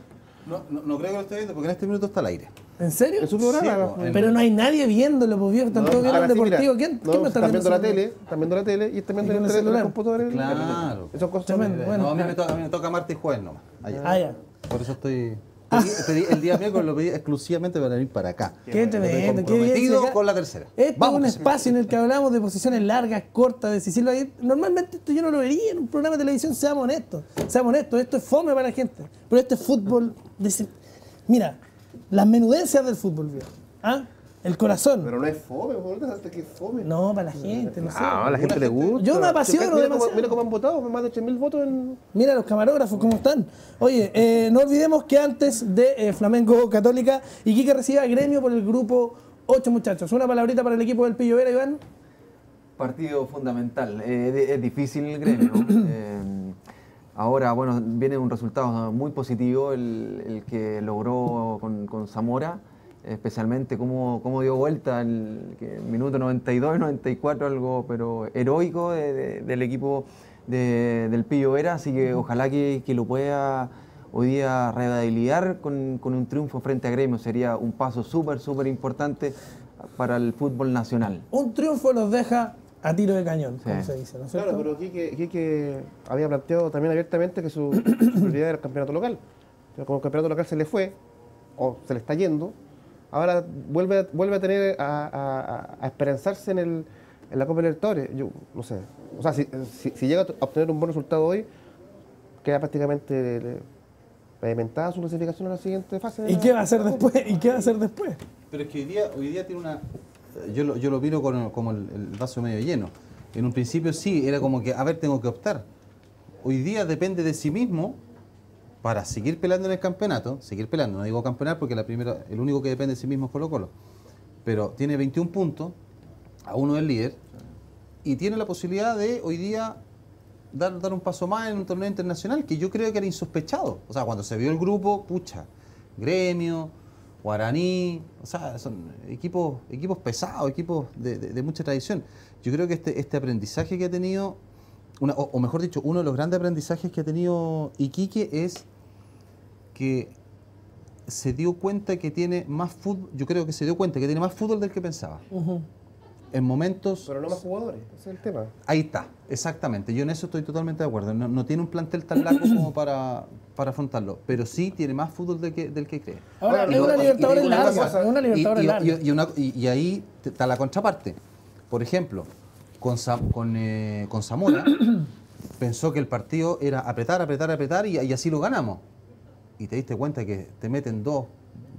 No, no, no creo que lo esté viendo porque en este minuto está al aire. ¿En serio? En su programa. Sí, Pero no hay nadie viéndolo, pues viejo. Están todos viendo el mira, deportivo. ¿Quién, no, ¿quién me está están viendo la tele, están viendo la tele y están viendo el, computador. Claro. Esas cosas Tremendo, bueno. no, a mí, me toca, a mí me toca martes y jueves nomás. Allá. Ah, ya. Por eso estoy. Pedí- pedí- el día miércoles lo pedí exclusivamente para venir para acá. Qué tremendo, qué bien. Con la tercera. Este Vamos, es un espacio en el que hablamos de posiciones largas, cortas, decisivas. Normalmente esto yo no lo vería en un programa de televisión, seamos honestos. Seamos honestos, esto es fome para la gente. Pero este es fútbol. Mira, las menudencias del fútbol, viejo. ¿Ah? El corazón. Pero no es fome, por favor, que es fome. No, para la gente, no sé. Ah, a la gente le gusta. Yo me apasiono Mira cómo- demasiado. Mira cómo han votado, más de 8.000 votos en... Mira los camarógrafos cómo están. Oye, eh, no olvidemos que antes de eh, Flamengo Católica, Iquique recibe a gremio por el grupo 8 muchachos. Una palabrita para el equipo del Pillo Vera, Iván. Partido fundamental. Eh, es difícil el gremio. Eh, ahora, bueno, viene un resultado muy positivo el, el que logró con, con Zamora, especialmente cómo, cómo dio vuelta el que minuto 92 y 94, algo pero heroico de- de- del equipo de- del Pillo Vera. Así que ojalá que, que lo pueda hoy día rehabilitar con, con un triunfo frente a gremio. Sería un paso súper, súper importante para el fútbol nacional. Un triunfo los deja a tiro de cañón, como se dice, ¿no es cierto? Claro, pero Quique, Quique había planteado también abiertamente que su, su prioridad era el campeonato local. Pero como el campeonato local se le fue, o se le está yendo, ahora vuelve, a- vuelve a tener, a, a- a- esperanzarse en, el, en la Copa Libertadores. Yo no sé. O sea, si, si- si llega a obtener un buen resultado hoy, queda prácticamente eh, pavimentada su clasificación a la siguiente fase. ¿Y la- qué va a hacer después? ¿Y qué va a hacer después? Pero es que hoy día, hoy día tiene una. Yo lo, yo lo miro con- como el, el vaso medio lleno. En un principio sí, era como que, a ver, tengo que optar. Hoy día depende de sí mismo para seguir peleando en el campeonato. Seguir peleando, no digo campeonar porque la primera, el único que depende de sí mismo es Colo Colo. Pero tiene 21 puntos, a uno del líder, y tiene la posibilidad de hoy día dar, dar un paso más en un torneo internacional que yo creo que era insospechado. O sea, cuando se vio el grupo, pucha, gremio, Guaraní, o sea, son equipos, equipos pesados, equipos de- de mucha tradición. Yo creo que este, este aprendizaje que ha tenido, una- o, o mejor dicho, uno de los grandes aprendizajes que ha tenido Iquique es que se dio cuenta que tiene más fútbol, yo creo que se dio cuenta que tiene más fútbol del que pensaba. En momentos Pero no más jugadores, ese es el tema. Ahí está, exactamente. Yo en eso estoy totalmente de acuerdo. No, no tiene un plantel tan largo como para, para afrontarlo, pero sí tiene más fútbol del que, del que cree. Ahora, es una lo- Libertadores larga. cosa, Es una Y, Libertadores y- larga. y- y ahí está la contraparte. Por ejemplo, con, con, eh, con Zamora pensó que el partido era apretar, apretar, apretar y, y así lo ganamos. Y te diste cuenta que te meten dos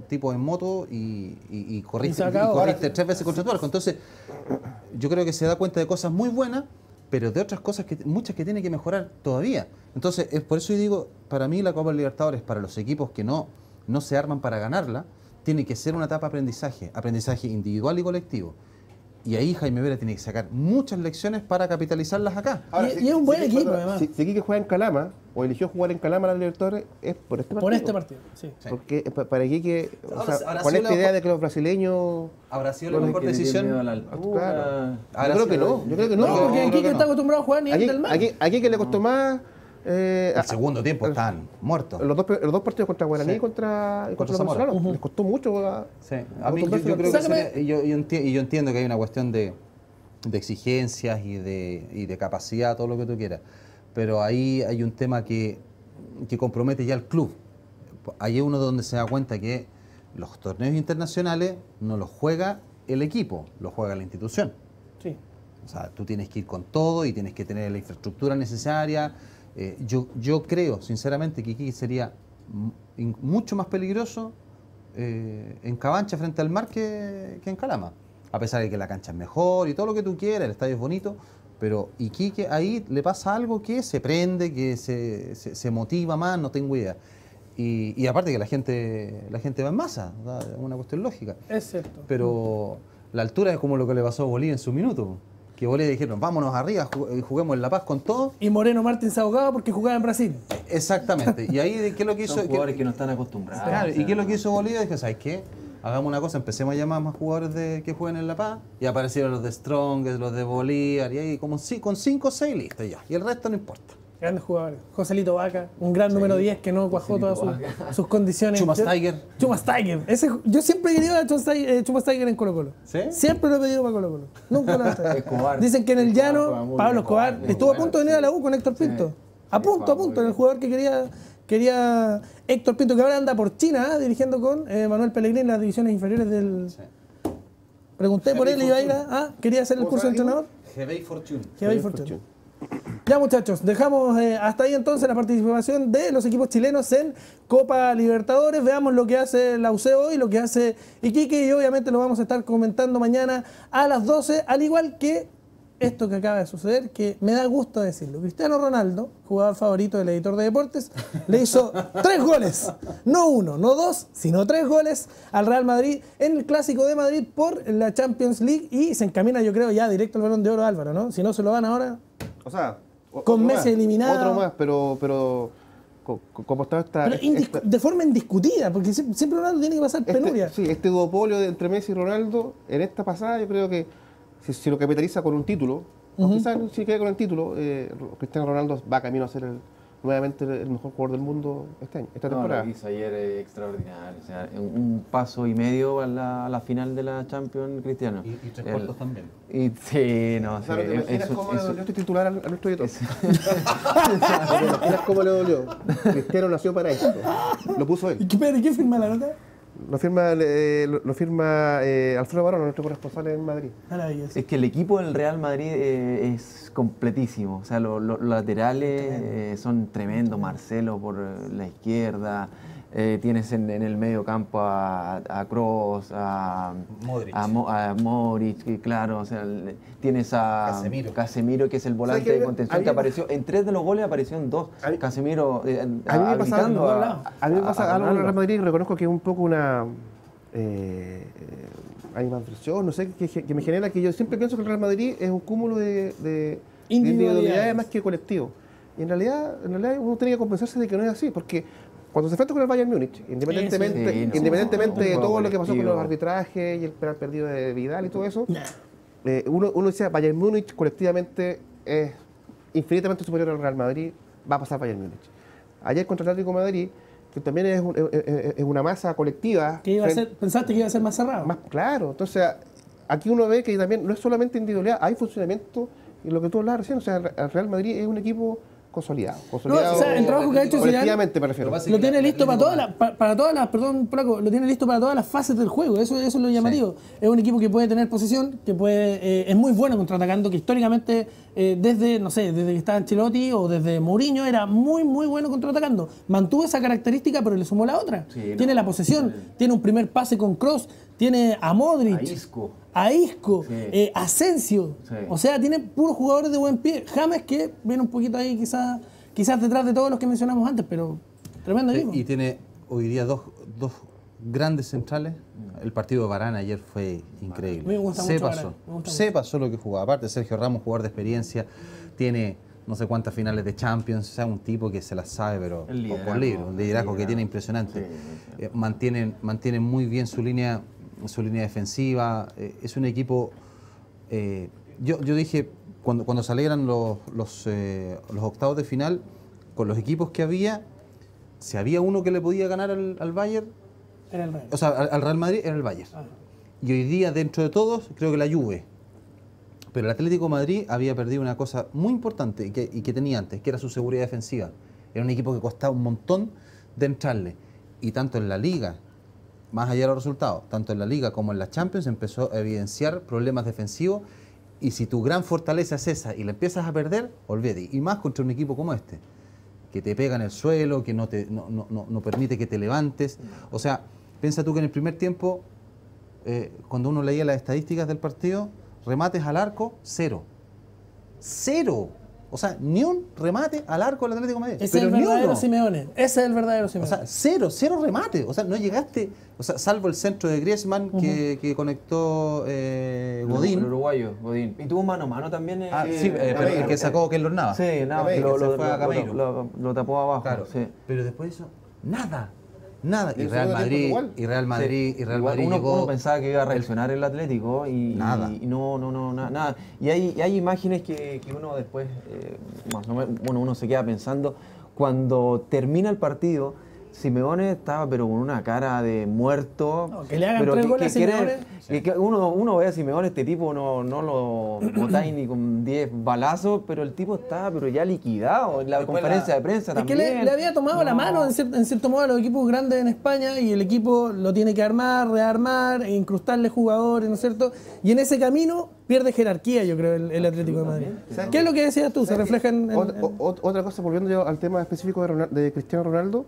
tipos en moto y, y- y corriste, acabó. corriste tres veces contra tu arco. Entonces, yo creo que se da cuenta de cosas muy buenas, pero de otras cosas que muchas que tiene que mejorar todavía. Entonces, es por eso yo digo, para mí la Copa Libertadores, para los equipos que no, no se arman para ganarla, tiene que ser una etapa de aprendizaje, aprendizaje individual y colectivo. Y ahí Jaime Vera tiene que sacar muchas lecciones para capitalizarlas acá. Y- y es un buen Quique- equipo, además. Si, si Quique juega en Calama, o eligió jugar en Calama la Libertadores, es por este partido. Por este partido, sí. Porque eh, pa- para Quique, o sea, ahora con esta idea de que los brasileños... ¿Habrá sido la mejor a decisión? la altura. Claro. Yo creo que no, yo creo que no. No, porque creo aquí que está no. acostumbrado a jugar a nivel del mar. aquí, aquí que le costó más... eh, El a- segundo tiempo el- están muertos. Los dos, los dos partidos contra Guaraní Sí. y contra, Contra contra los Zamora. venezolanos. Les costó mucho. a- Sí, a mí yo, yo creo que sería- y yo, yo enti- y yo entiendo que hay una cuestión de, de exigencias y de, y de capacidad, todo lo que tú quieras, pero ahí hay un tema que, que compromete ya al club. Ahí es uno donde se da cuenta que los torneos internacionales no los juega el equipo, los juega la institución. Sí. O sea, tú tienes que ir con todo y tienes que tener la infraestructura necesaria. Eh, yo, yo creo, sinceramente, que aquí sería mucho más peligroso eh, en Cabancha frente al mar que, que en Calama. A pesar de que la cancha es mejor y todo lo que tú quieras, el estadio es bonito, pero Iquique ahí le pasa algo que se prende, que se, se- se motiva más, no tengo idea. Y, y aparte que la gente, la gente va en masa, es una cuestión lógica. Es cierto. Pero la altura es como lo que le pasó a Bolivia en su minuto. Que Bolivia dijeron, vámonos arriba, y juguemos en La Paz con todo. Y Moreno Martins se ahogaba porque jugaba en Brasil. Exactamente. Y ahí, ¿qué es lo que hizo? Son ¿Qué- jugadores que no están acostumbrados. Claro, o sea, ¿Y qué es lo que hizo Bolivia? Dijo, ¿sabes qué? Hagamos una cosa, empecemos a llamar más jugadores de, que jueguen en La Paz. Y aparecieron los de Strongest, los de Bolívar, y ahí como con 5 o 6 listos ya. Y el resto no importa. Grandes jugadores. Joselito Vaca, un gran número 10 que no cuajó todas sus, sus condiciones. Chumas Tiger. Chumas Tiger. Ese, yo siempre he querido a Chumas Tiger, eh, Chumas Tiger en Colo Colo. ¿Sí? Siempre lo he pedido para Colo Colo. Nunca lo. Escobar. Dicen que en el Escobar llano, Pablo Escobar Escobar, estuvo a punto de venir a la U con Héctor Pinto. A punto, a punto. muy El jugador que quería, quería Héctor Pinto, que ahora anda por China, ¿ah? dirigiendo con eh, Manuel Pellegrini en las divisiones inferiores del. Pregunté por él y iba a ir a. ah, quería hacer el ¿Cómo curso de entrenador. Gebey Fortune. Ir Fortune. Ya muchachos, dejamos eh, hasta ahí entonces la participación de los equipos chilenos en Copa Libertadores. Veamos lo que hace la UC hoy, lo que hace Iquique y obviamente lo vamos a estar comentando mañana a las 12, al igual que esto que acaba de suceder, que me da gusto decirlo. Cristiano Ronaldo, jugador favorito del editor de deportes, le hizo tres goles, no uno, no dos, sino tres goles al Real Madrid en el Clásico de Madrid por la Champions League y se encamina yo creo ya directo al Balón de Oro Álvaro, ¿no? Si no se lo van ahora, O sea, Con Messi más, eliminado. Otro más, pero, pero co- co- como está esta... De forma indiscutida, porque sie- siempre Ronaldo tiene que pasar penuria. Este, sí, este duopolio entre Messi y Ronaldo, en esta pasada yo creo que si, si lo capitaliza con un título, o quizás si queda con el título, eh, Cristiano Ronaldo va camino a ser el- nuevamente el mejor jugador del mundo este año, esta No, temporada. lo que hizo ayer es extraordinario. O sea, un, un paso y medio a la, a la final de la Champions Cristiano. Y, y tres El- cuartos también. Y, sí, no, O sí, sea, ¿te imaginas eso- cómo le eso- dolió este titular a, a nuestro editor? ¿Te imaginas cómo le dolió? Cristiano nació para esto. Lo puso ¿Y él. qué, pero, ¿y quién firma la nota? Lo firma, eh, lo, lo firma eh, Alfredo Barón, nuestro corresponsal en Madrid. Maravilloso. Es que el equipo del Real Madrid eh, es completísimo. O sea, lo- lo- los laterales eh, son tremendos. Marcelo por eh, la izquierda. Eh, tienes en, en el medio campo a, a Kroos, a Modric. a, Mo- a Modric, que claro. O sea, tienes a Casemiro. Casemiro, que es el volante que de a mí- contención, a mí que me- apareció en tres de los goles, apareció en dos. A mí- Casemiro eh, A mí me pasa algo, a, a mí me pasa a algo en el Real. Madrid que reconozco que es un poco una eh, eh, animadversión, no sé, que, que me genera que yo siempre pienso que el Real Madrid es un cúmulo de, de- de Individualidades. individualidades más que colectivo. Y en realidad, en realidad uno tiene que compensarse de que no es así, porque cuando se enfrenta con el Bayern Múnich, independientemente, Sí, no, independientemente de todo lo que pasó con los arbitrajes y el penal perdido de Vidal y todo eso, eh, uno, uno decía, Bayern Múnich colectivamente es infinitamente superior al Real Madrid, va a pasar Bayern Múnich. Ayer contra el Atlético de Madrid, que también es, un- es- es- una masa colectiva. Que iba a ser, pensaste que iba a ser más cerrado. más claro. Entonces, aquí uno ve que también no es solamente individualidad, hay funcionamiento y lo que tú hablabas recién, o sea, el Real Madrid es un equipo consolidado. consolidado o sea, el trabajo que ha hecho colectivamente me refiero. Lo tiene listo para todas las, pa- para todas las, perdón, Flaco, lo tiene listo para todas las fases del juego. Eso, eso es lo llamativo. Es un equipo que puede tener posesión, que puede, eh, es muy bueno contraatacando, que históricamente eh, desde, no sé, desde que estaba Ancelotti o desde Mourinho era muy, muy bueno contraatacando. Mantuvo esa característica, pero le sumó la otra. Sí, tiene no, la posesión, tiene un primer pase con Cross, tiene a Modric, A Isco. A Isco, Sí. eh, Asensio. Sí. O sea, tiene puros jugadores de buen pie. James que viene un poquito ahí quizás quizás detrás de todos los que mencionamos antes, pero tremendo equipo. Y tiene hoy día dos, dos grandes centrales. El partido de Barán ayer fue increíble. Me gusta se mucho pasó. Varane, me gusta Se mucho. pasó lo que jugaba. Aparte, Sergio Ramos, jugador de experiencia, tiene no sé cuántas finales de Champions, o sea, un tipo que se las sabe, pero El por- por liderazgo, libro, un liderazgo que tiene impresionante. Sí, sí, Eh, mantienen, mantienen muy bien su línea, su línea defensiva. eh, es un equipo. eh, yo, yo dije, cuando, cuando salieran los, los, eh, los octavos de final, con los equipos que había, si había uno que le podía ganar al, al Bayern, Era el Real. o sea, al, al Real Madrid, era el Bayern. Ah. Y hoy día, dentro de todos, creo que la Juve. Pero el Atlético de Madrid había perdido una cosa muy importante y que, y que tenía antes, que era su seguridad defensiva. Era un equipo que costaba un montón de entrarle. Y tanto en la Liga, más allá de los resultados, tanto en la Liga como en la Champions, empezó a evidenciar problemas defensivos. Y si tu gran fortaleza es esa y la empiezas a perder, olvídate. Y más contra un equipo como este, que te pega en el suelo, que no, te, no, no- no- permite que te levantes. O sea, piensa tú que en el primer tiempo, eh, cuando uno leía las estadísticas del partido, remates al arco, cero. Cero. O sea, ni un remate al arco del Atlético de Madrid. Ese es pero el verdadero. Simeone. Ese es el verdadero O Simeone. sea, cero, cero remate. O sea, no llegaste, o sea, salvo el centro de Griezmann que, que conectó eh, El Godín. uruguayo, Godín. Y tuvo mano a mano también. eh, Ah, sí, eh, pero el que sacó Keylor Navas. Sí, nada, Gameiro, lo, lo- fue a lo- lo- lo tapó abajo. Claro, sí. pero después de eso, nada. Nada. Y Y Real Madrid, y Real Madrid, Sí. y Real Madrid uno, llegó. uno pensaba que iba a reaccionar el Atlético y, Nada. y no, no, no, na- nada. Y hay, y hay imágenes que, que uno después, eh, más o menos, bueno, uno se queda pensando, cuando termina el partido, Simeone estaba pero con una cara de muerto. No, que le hagan pero tres que- goles a que quiere- que- que uno, uno ve a Simeone, este tipo no, no lo botáis ni con 10 balazos, pero el tipo estaba pero ya liquidado en la Después conferencia la- de prensa Es que también. le, le había tomado la No. mano en, cier- en cierto modo a los equipos grandes en España y el equipo lo tiene que armar, rearmar, e incrustarle jugadores, ¿no es cierto? Y en ese camino pierde jerarquía, yo creo, el, el Atlético de Madrid. ¿Sabes ¿Qué es lo que decías tú? Se refleja en... otra cosa, volviendo yo al tema específico de Cristiano Ronaldo,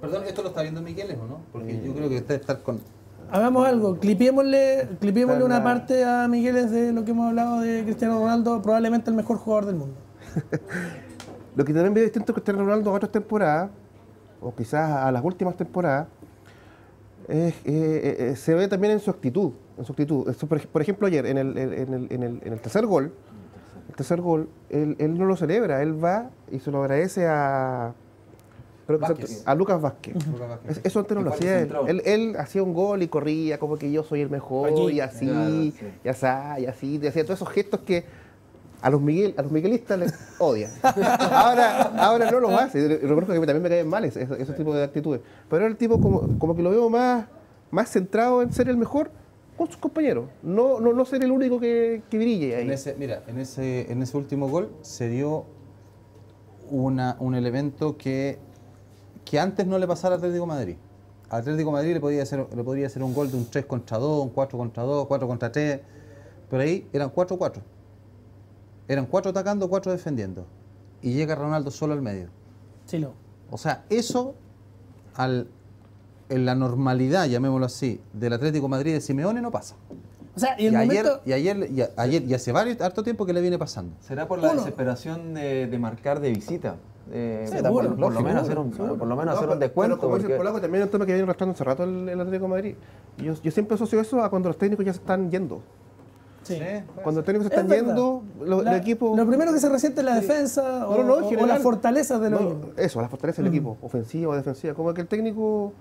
Perdón, esto lo está viendo Miguel, ¿o no? Porque yo creo que debe estar con. Hagamos algo, clipiémosle, clipiémosle una parte a Migueles de lo que hemos hablado de Cristiano Ronaldo, probablemente el mejor jugador del mundo. Lo que también veo distinto a Cristiano Ronaldo a otras temporadas, o quizás a las últimas temporadas, es, eh, eh, eh, se ve también en su actitud. En su actitud. Esto, por, ej- por ejemplo, ayer, en el, en, el, en, el, en el tercer gol, el tercer gol, él, él no lo celebra, él va y se lo agradece a, Vázquez. a Lucas Vázquez. Lucas Vázquez. Es- Eso antes no lo hacía él. centró. él. Él hacía un gol y corría como que yo soy el mejor y así, Claro, sí. y así, y así. y hacía todos esos gestos que a los Miguel, a los miguelistas les odian. ahora, ahora no lo hace. Reconozco que también me caen mal ese, ese tipo de actitudes. Pero el tipo como, como que lo veo más, más centrado en ser el mejor con sus compañeros. No, no, no ser el único que, que brille ahí. En ese, mira, en ese, en ese último gol se dio una, un elemento que, que antes no le pasara al Atlético de Madrid. Al Atlético de Madrid le podía, hacer, le podría hacer un gol de un 3 contra 2, un 4 contra 2, 4 contra 3, pero ahí eran 4-4. Eran 4 atacando, 4 defendiendo. Y llega Ronaldo solo al medio. Sí, lo. O sea, eso al, en la normalidad, llamémoslo así, del Atlético de Madrid de Simeone no pasa. O sea, y Y, el ayer, momento... y ayer, y a- ayer, y hace varios, harto tiempo que le viene pasando. ¿Será por la Uno. desesperación de, de marcar de visita? Eh, Seguro, por, por lo menos hacer un, seguro. por lo menos No, hacer un pero- descuento. Pero como dice el porque- polaco, también es un tema que viene arrastrando hace rato el, el Atlético de Madrid. Yo, yo siempre asocio eso a cuando los técnicos ya se están yendo. Sí. Cuando los técnicos se Es están yendo, los, La- el equipo... Lo primero que se resiente es la defensa o, No, o- las fortalezas de los No. Eso, la fortaleza del equipo, ofensiva o defensiva. Como que el técnico,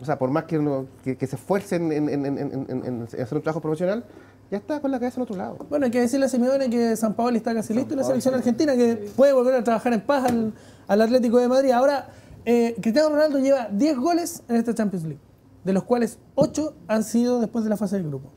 o sea, por más que, uno- que, que se esfuercen en, en- en- en- en- en hacer un trabajo profesional, ya está con la cabeza en otro lado. Bueno, hay que decirle a Simeone que San Paolo está casi listo y la selección argentina que puede volver a trabajar en paz al, al Atlético de Madrid. Ahora, eh, Cristiano Ronaldo lleva 10 goles en esta Champions League, de los cuales 8 han sido después de la fase del grupo.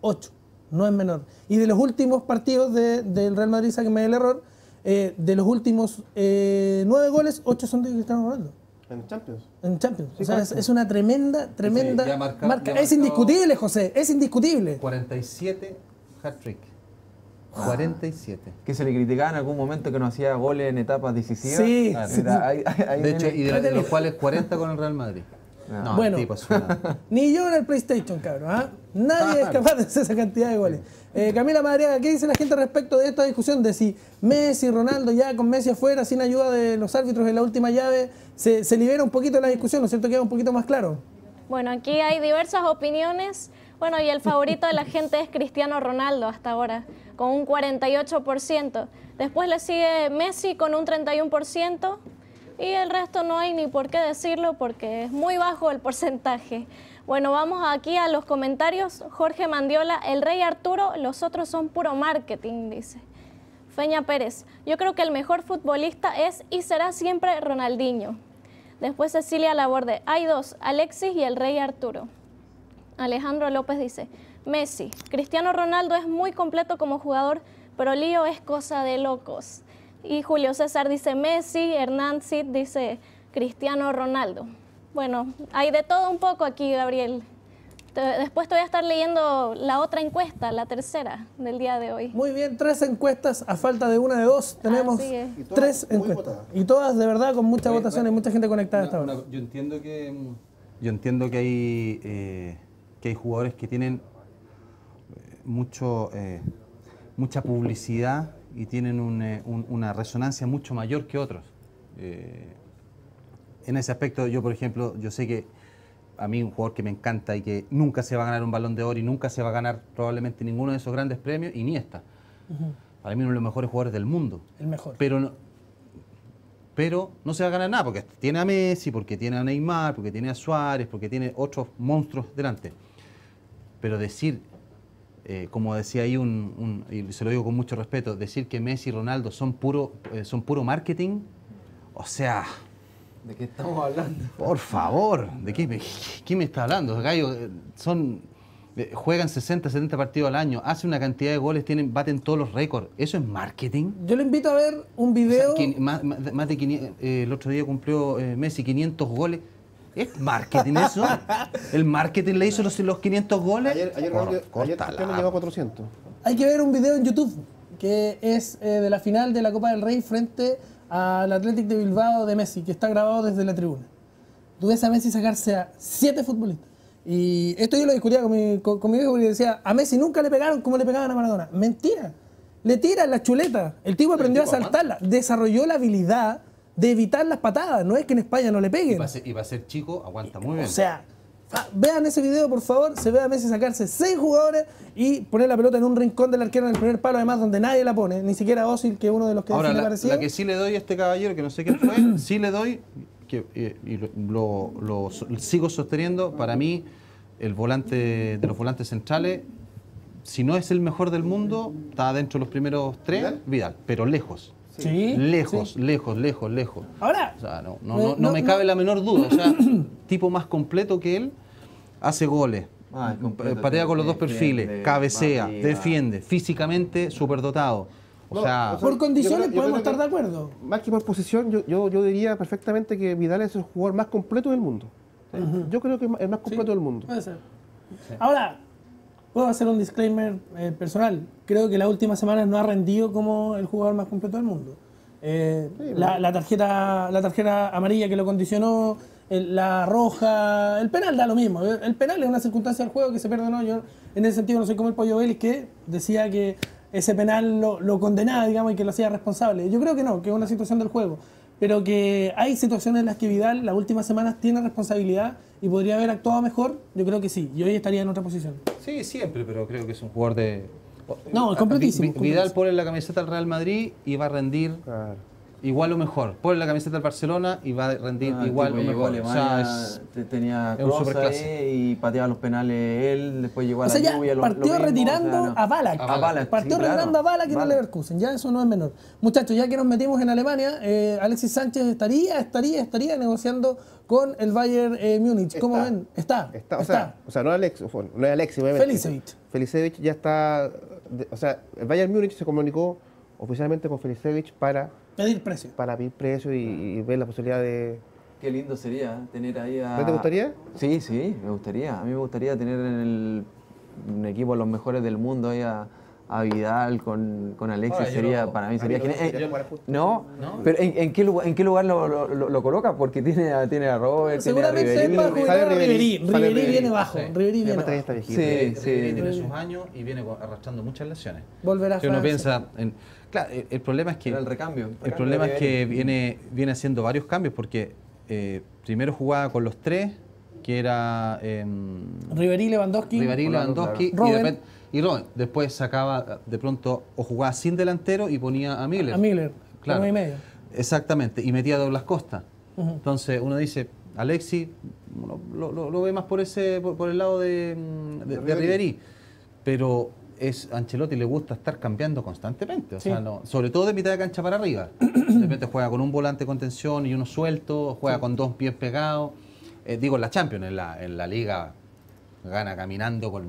8, no es menor. Y de los últimos partidos de- del Real Madrid, sáquenme el error, eh, de los últimos eh, nueve goles, ocho son de Cristiano Ronaldo. En Champions. En Champions. Sí, o sea, es, una tremenda, tremenda marca- Es indiscutible, José, es indiscutible. 47 hat-trick. 47. Que se le criticaba en algún momento que no hacía goles en etapas decisivas. Sí, Ah, sí. De hecho, y de, de los cuales 40 con el Real Madrid. No, Bueno. tipo Ni yo en el PlayStation, cabrón. ¿ah? Nadie es capaz de hacer esa cantidad de goles. Eh, Camila Madriaga, ¿qué dice la gente respecto de esta discusión de si Messi, Ronaldo, ya con Messi afuera, sin ayuda de los árbitros en la última llave, se, se libera un poquito la discusión, ¿no es cierto? Queda un poquito más claro. Bueno, aquí hay diversas opiniones. Bueno, y el favorito de la gente es Cristiano Ronaldo hasta ahora, con un 48%. Después le sigue Messi con un 31%. Y el resto no hay ni por qué decirlo porque es muy bajo el porcentaje. Bueno, vamos aquí a los comentarios. Jorge Mandiola, el rey Arturo, los otros son puro marketing, dice. Feña Pérez, yo creo que el mejor futbolista es y será siempre Ronaldinho. Después Cecilia Laborde, hay dos, Alexis y el rey Arturo. Alejandro López dice, Messi, Cristiano Ronaldo es muy completo como jugador, pero Lío es cosa de locos. Y Julio César dice Messi, Hernán Cid dice Cristiano Ronaldo. Bueno, hay de todo un poco aquí, Gabriel. Te- después te voy a estar leyendo la otra encuesta, la tercera del día de hoy. Muy bien, tres encuestas, a falta de una de dos, tenemos tres encuestas. votadas. Y todas de verdad con mucha Oye, votación y bueno, mucha gente conectada hasta ahora. yo entiendo que yo entiendo que hay eh, que hay jugadores que tienen eh, mucho eh, mucha publicidad y tienen un, eh, un- una resonancia mucho mayor que otros. Eh, en ese aspecto, yo por ejemplo, yo sé que a mí un jugador que me encanta y que nunca se va a ganar un balón de oro y nunca se va a ganar probablemente ninguno de esos grandes premios, Iniesta. Para mí uno de los mejores jugadores del mundo. El mejor. Pero no, pero no se va a ganar nada porque tiene a Messi, porque tiene a Neymar, porque tiene a Suárez, porque tiene otros monstruos delante. Pero decir, eh, como decía ahí un, un- y se lo digo con mucho respeto, decir que Messi y Ronaldo son puro, eh, son puro marketing, o sea, ¿De qué estamos hablando? por favor, ¿de qué me, qué me está hablando? Los gallos eh, son, eh, juegan 60, 70 partidos al año, hacen una cantidad de goles, tienen, baten todos los récords. ¿Eso es marketing? Yo le invito a ver un O sea, video. más, de 500, eh, el otro día cumplió eh, Messi 500 goles. ¿Es marketing eso? ¿El marketing le hizo los, los 500 goles? Ayer, ayer, Ronaldo- ayer córtala. Cristiano llegó a 400. Hay que ver un video en YouTube que es eh, de la final de la Copa del Rey frente al Athletic de Bilbao de Messi, que está grabado desde la tribuna. Tú ves a Messi sacarse a siete futbolistas. Y esto yo lo discutía con mi, con, con mi hijo porque decía, a Messi nunca le pegaron como le pegaban a Maradona. Mentira. Le tiran la chuleta. El tipo aprendió a tipo saltarla. Desarrolló la habilidad de evitar las patadas. No es que en España no le Y peguen. para, ser, y para ser chico, aguanta muy bien. O sea, fa- vean ese video, por favor. Se ve a Messi sacarse seis jugadores y poner la pelota en un rincón del arquero en el primer palo, además, donde nadie la pone. Ni siquiera Osil, que es uno de los que Ahora, la, parecido. la que sí le doy a este caballero, que no sé quién fue, sí le doy, que, eh, y lo, lo- lo sigo sosteniendo, para mí, el volante de los volantes centrales, si no es el mejor del mundo, está dentro de los primeros tres, ¿Vidal? Vidal, pero lejos. Sí, Lejos, sí. lejos, lejos, lejos. Ahora, O sea, no, no, no, no no, me no. cabe la menor duda. O sea, tipo más completo que él, hace goles. Ah, completo, eh, patea con los dos defiende, perfiles, cabecea, defiende, físicamente superdotado. O No, sea, por condiciones creo- podemos estar de acuerdo. Más que por posición, yo, yo, yo diría perfectamente que Vidal es el jugador más completo del mundo. Yo creo que es el más completo del mundo. Puede ser. Ahora, puedo hacer un disclaimer eh, personal. Creo que las últimas semanas no ha rendido como el jugador más completo del mundo. Eh, la, la tarjeta, la tarjeta amarilla que lo condicionó, el- la roja, el penal da lo mismo. El penal es una circunstancia del juego que se pierde o no. Yo en ese sentido no soy como el Pollo Vélez que decía que ese penal lo, lo condenaba, digamos, y que lo hacía responsable. Yo creo que no, que es una situación del juego. Pero que hay situaciones en las que Vidal las últimas semanas tiene responsabilidad y podría haber actuado mejor, yo creo que sí. Y hoy estaría en otra posición. Sí, siempre, pero creo que es un jugador de. No, es Vi- completísimo. Vidal pone la camiseta al Real Madrid y va a rendir Claro. Igual o mejor. Pone la camiseta al Barcelona y va a rendir Ah, el igual tipo o llegó a mejor. O sea, Alemania, es- te- tenía es un Kroos superclase. ahí y pateaba los penales él, después llegó a O la sea, ya lluvia, lo- lo partió mismo, retirando o sea, no. a Balak. A Balak, Partió sí, claro. retirando a Balak en el Balak. Leverkusen. Ya eso no es menor. Muchachos, ya que nos metimos en Alemania, eh, Alexis Sánchez estaría, estaría, estaría negociando con el Bayern eh, Múnich. ¿Cómo Está. ven? Está. Está, o, Sea, o sea, no es Alex, no es Alexis, obviamente. Felicevich. Felicevich ya está, de- o sea, el Bayern Múnich se comunicó oficialmente con Felicevich para, Pedir precio. para pedir precio y, y ver la posibilidad de... Qué lindo sería ¿eh? tener ahí a... ¿No te gustaría? Sí, sí, me gustaría. A mí me gustaría tener en el, un equipo de los mejores del mundo ahí a, a Vidal con, con Alexis. Ahora, sería, lo- para mí sería Eh, no, No. pero ¿en, en qué lugar, en qué lugar lo, lo, lo- lo coloca? Porque tiene a, tiene a Robert, tiene a Seguramente jugar a Ribery, Ribery. sale Ribery Ribery. viene bajo. Sí. Ribery viene bajo. está viejito. Sí, sí. Ribery tiene sus años y viene arrastrando muchas lesiones. Volverá a Si uno piensa en... Claro, el, el problema es que... Era el recambio. El recambio problema es que viene, viene haciendo varios cambios porque eh, primero jugaba con los tres, que era em, Ribery, Lewandowski. Rolando, Lewandowski claro. y, Robben. repente- y Robben. Después sacaba de pronto o jugaba sin delantero y ponía a Miller. A Miller. Claro. Uno y medio. Exactamente, y metía a Douglas Costa. Entonces uno dice, Alexi lo, lo- lo ve más por ese por, por el lado de, mm, de, de Ribery. Pero es Ancelotti le gusta estar cambiando constantemente, o Sí. sea, no, sobre todo de mitad de cancha para arriba. De repente juega con un volante con tensión y uno suelto, juega con dos pies pegados. Eh, digo en la Champions, en la, en la Liga gana caminando con,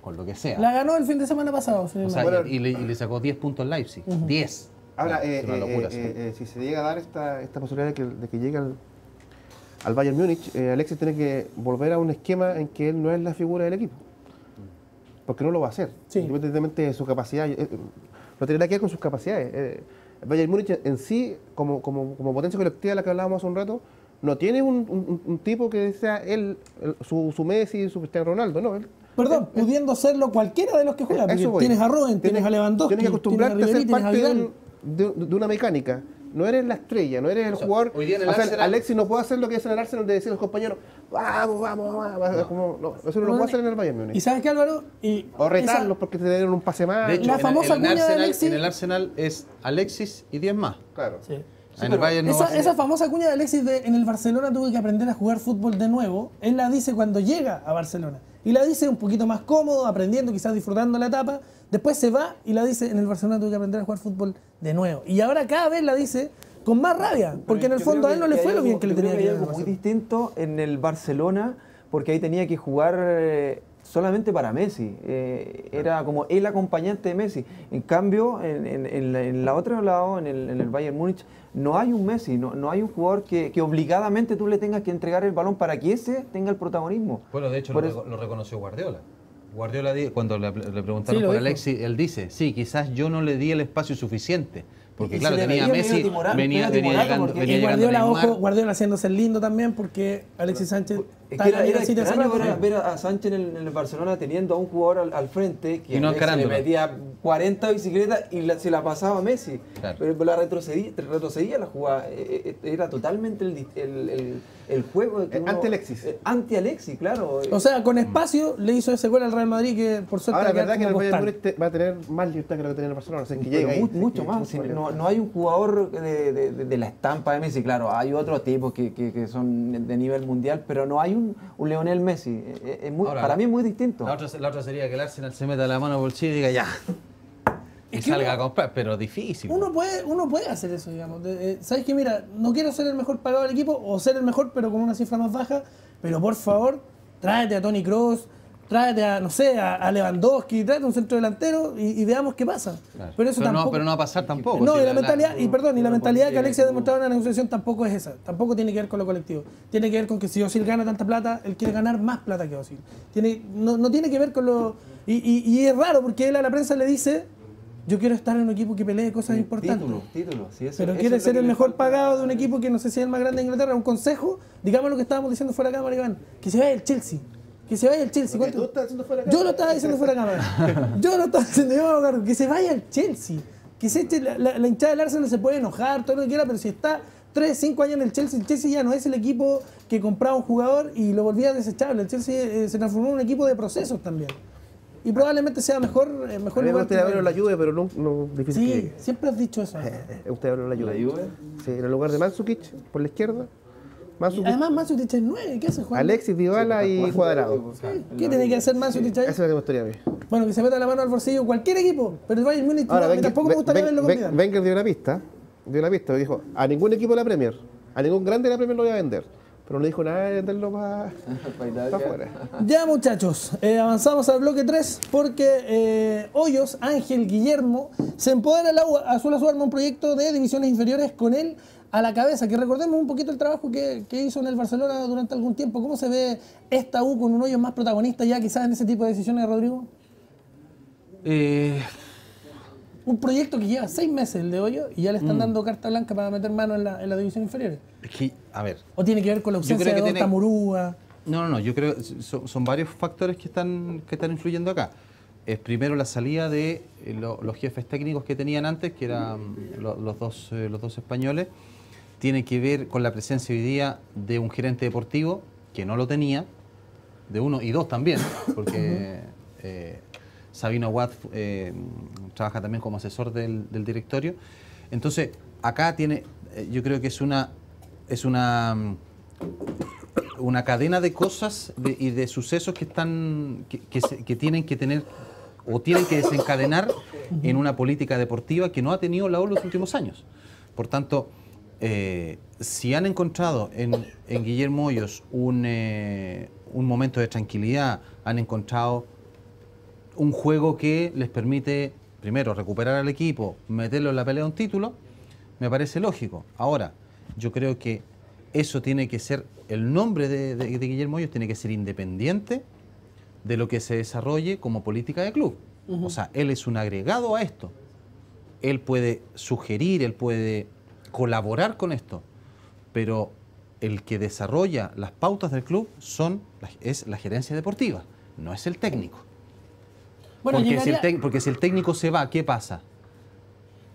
con lo que sea. La ganó el fin de semana pasado. O sea. Bueno. y, le, y le sacó 10 puntos al Leipzig. 10. Ahora, Es eh, una eh, locura, eh, sí. eh, si se llega a dar esta, esta posibilidad de que, de que llegue al, al Bayern Múnich, eh, Alexis tiene que volver a un esquema en que él no es la figura del equipo. Porque no lo va a hacer. Sí. Independientemente de su capacidad. eh, no tiene nada que ver con sus capacidades. Eh, Bayern Múnich en sí, como, como, como potencia colectiva de la que hablábamos hace un rato, no tiene un, un- un tipo que sea él, el- su, su Messi, su Cristiano Ronaldo, no. Él, Perdón, pudiendo serlo cualquiera de los que juegan. voy. tienes a Robben, tienes, a Lewandowski, Tienes que acostumbrarte tienes a a ser a parte de, Vidal. un- de- de una mecánica. No eres la estrella, no eres el jugador. hoy día en el o sea, Arsenal- Alexis no puede hacer lo que hace en el Arsenal de decir a los compañeros, vamos, vamos, vamos. como- no, eso no lo puede hacer en el Bayern ¿Y Múnich. sabes qué, Álvaro? Y O retarlos esa- porque te dieron un pase más. De hecho, La en, famosa en el cuña de Arsenal, Alexis- en el Arsenal es Alexis y 10 más. claro. Sí. en el Bayern no Esa, esa famosa cuña de Alexis de en el Barcelona tuve que aprender a jugar fútbol de nuevo, él la dice cuando llega a Barcelona. Y la dice un poquito más cómodo, aprendiendo, quizás disfrutando la etapa. Después se va y la dice en el Barcelona tuve que aprender a jugar fútbol de nuevo. Y ahora cada vez la dice con más rabia, porque en el Yo fondo a él no que le fue lo bien que le tenía que algo muy Barcelona. distinto en el Barcelona, porque ahí tenía que jugar eh, solamente para Messi. Eh, era como el acompañante de Messi. En cambio, en, en, en la, en la otro lado, en el, en el Bayern Múnich, no hay un Messi, no, no hay un jugador que, que obligadamente tú le tengas que entregar el balón para que ese tenga el protagonismo. Bueno, de hecho Por lo, eso- lo reconoció Guardiola. Guardiola, di- cuando le, le preguntaron Sí, por dijo. Alexis, él dice, sí, quizás yo no le di el espacio suficiente. Porque Y claro, tenía Messi, timorado, venía, venía llegando, venía Y llegando Guardiola, ojo, Guardiola haciéndose el lindo también porque Alexis Sánchez Es que era, era extraño ver, a- rato. ver a Sánchez en el, en el Barcelona teniendo a un jugador al, al frente que Y no le metía 40 bicicletas y la- se la pasaba a Messi. Claro. Pero la retrocedía, retrocedía la jugada. Eh, eh, Era totalmente el, di- el, el- el juego. que Eh, anti-Alexis. eh, Anti-Alexis, claro. O sea, con espacio le hizo ese gol al Real Madrid que por suerte Ahora, va a la verdad que el va a tener más libertad que lo que tenía en el Barcelona. O sea, que Pero llega ahí. mucho más. sí, no, no hay un jugador de, de- de- de la estampa de Messi, claro, hay otros tipos que, que- que son de nivel mundial, pero no hay un, un Leonel Messi. Eh, eh, es muy- Ahora, para mí es muy distinto. La otra, la otra sería que el Arsenal se meta la mano bolsillo y diga ya. Y Es que salga uno- a comprar, pero difícil. Uno puede, uno puede hacer eso, digamos. De- eh, ¿Sabes qué? Mira, no quiero ser el mejor pagado del equipo o ser el mejor, pero con una cifra más baja. Pero por favor, tráete a Tony Cross, tráete a, no sé, a, a Lewandowski, tráete a un centro delantero y, y veamos qué pasa. Claro. Pero eso no, tampoco. pero no va a pasar tampoco. No, si y la mentalidad, y perdón, y la no mentalidad que Alexia ha demostrado en la negociación tampoco es esa. Tampoco tiene que ver con lo colectivo. Tiene que ver con que si Osil gana tanta plata, él quiere ganar más plata que Osil. Tiene, no, no tiene que ver con lo. Y, y- y es raro porque él a la prensa le dice: Yo quiero estar en un equipo que pelee cosas importantes. Título, título. sí, eso- Pero eso quiere ser el mejor falta. pagado de un equipo que no sé si es el más grande de Inglaterra. Un consejo, digamos lo que estábamos diciendo fuera de cámara, Iván. Que se vaya el Chelsea. Que se vaya el Chelsea. Lo que ¿Cuánto? tú estás haciendo fuera de Yo cámara. lo estaba diciendo fuera de cámara. Yo lo estaba diciendo, yo me. Que se vaya el Chelsea. Que se eche, la, la- la hinchada del Arsenal se puede enojar, todo lo que quiera, pero si está 3, 5 años en el Chelsea, el Chelsea ya no es el equipo que compraba un jugador y lo volvía desechable. El Chelsea eh, se transformó en un equipo de procesos también. Y probablemente sea mejor, eh, A mejor mí me lugar gustaría que- verlo en la lluvia, pero no, no difícil Sí, siempre has dicho eso. Eh, Me gustaría verlo en la ¿La lluvia. Sí, en el lugar de Mandzukic, por la izquierda. Además, Mansutic es 9, ¿qué hace Juan? Alexis, Dybala y Cuadrado. ¿Qué tiene que hacer Mansutic ahí? Eso es lo que me gustaría a mí. Bueno, que se meta la mano al bolsillo cualquier equipo, pero el Bayern Múnich Ahora, a mí Wenger- tampoco me gustaría verlo con Vidal. Wenger dio una pista, dio una pista, dijo, a ningún equipo de la Premier, a ningún grande de la Premier lo voy a vender, pero no dijo nada de venderlo para afuera. Ya muchachos, eh, avanzamos al bloque 3 porque eh, Hoyos, Ángel, Guillermo, se empodera la U, Azul Azul arma un proyecto de divisiones inferiores con él a la cabeza, que recordemos un poquito el trabajo que, que hizo en el Barcelona durante algún tiempo. ¿Cómo se ve esta U con un Hoyos más protagonista ya quizás en ese tipo de decisiones, Rodrigo? Eh, Un proyecto que lleva seis meses el de Hoyos y ya le Mm. están dando carta blanca para meter mano en la, en la división inferiores. es que, a ver, ¿O tiene que ver con la ausencia de tiene- Murúa? No, no, no, yo creo que son, son varios factores que están, que están influyendo acá. Es primero la salida de eh, lo- los jefes técnicos que tenían antes, que eran lo- los, dos, eh, los dos españoles. Tiene que ver con la presencia hoy día de un gerente deportivo que no lo tenía, de uno y dos también, porque eh, Sabino Watt eh, trabaja también como asesor del, del directorio. Entonces, acá tiene, eh, yo creo que es una, es una, una cadena de cosas de- y de sucesos que están, que, que se- que tienen que tener o tienen que desencadenar en una política deportiva que no ha tenido la U los últimos años. Por tanto, eh, si han encontrado en, en Guillermo Hoyos un, eh, un momento de tranquilidad, han encontrado un juego que les permite, primero, recuperar al equipo, meterlo en la pelea de un título, me parece lógico. Ahora, yo creo que eso tiene que ser, el nombre de, de- de Guillermo Hoyos tiene que ser independiente de lo que se desarrolle como política de club. O sea, él es un agregado a esto. Él puede sugerir, él puede colaborar con esto, pero el que desarrolla las pautas del club son, es la gerencia deportiva, no es el técnico. Bueno, porque, si el llegaría- tec- porque si el técnico se va, ¿qué pasa?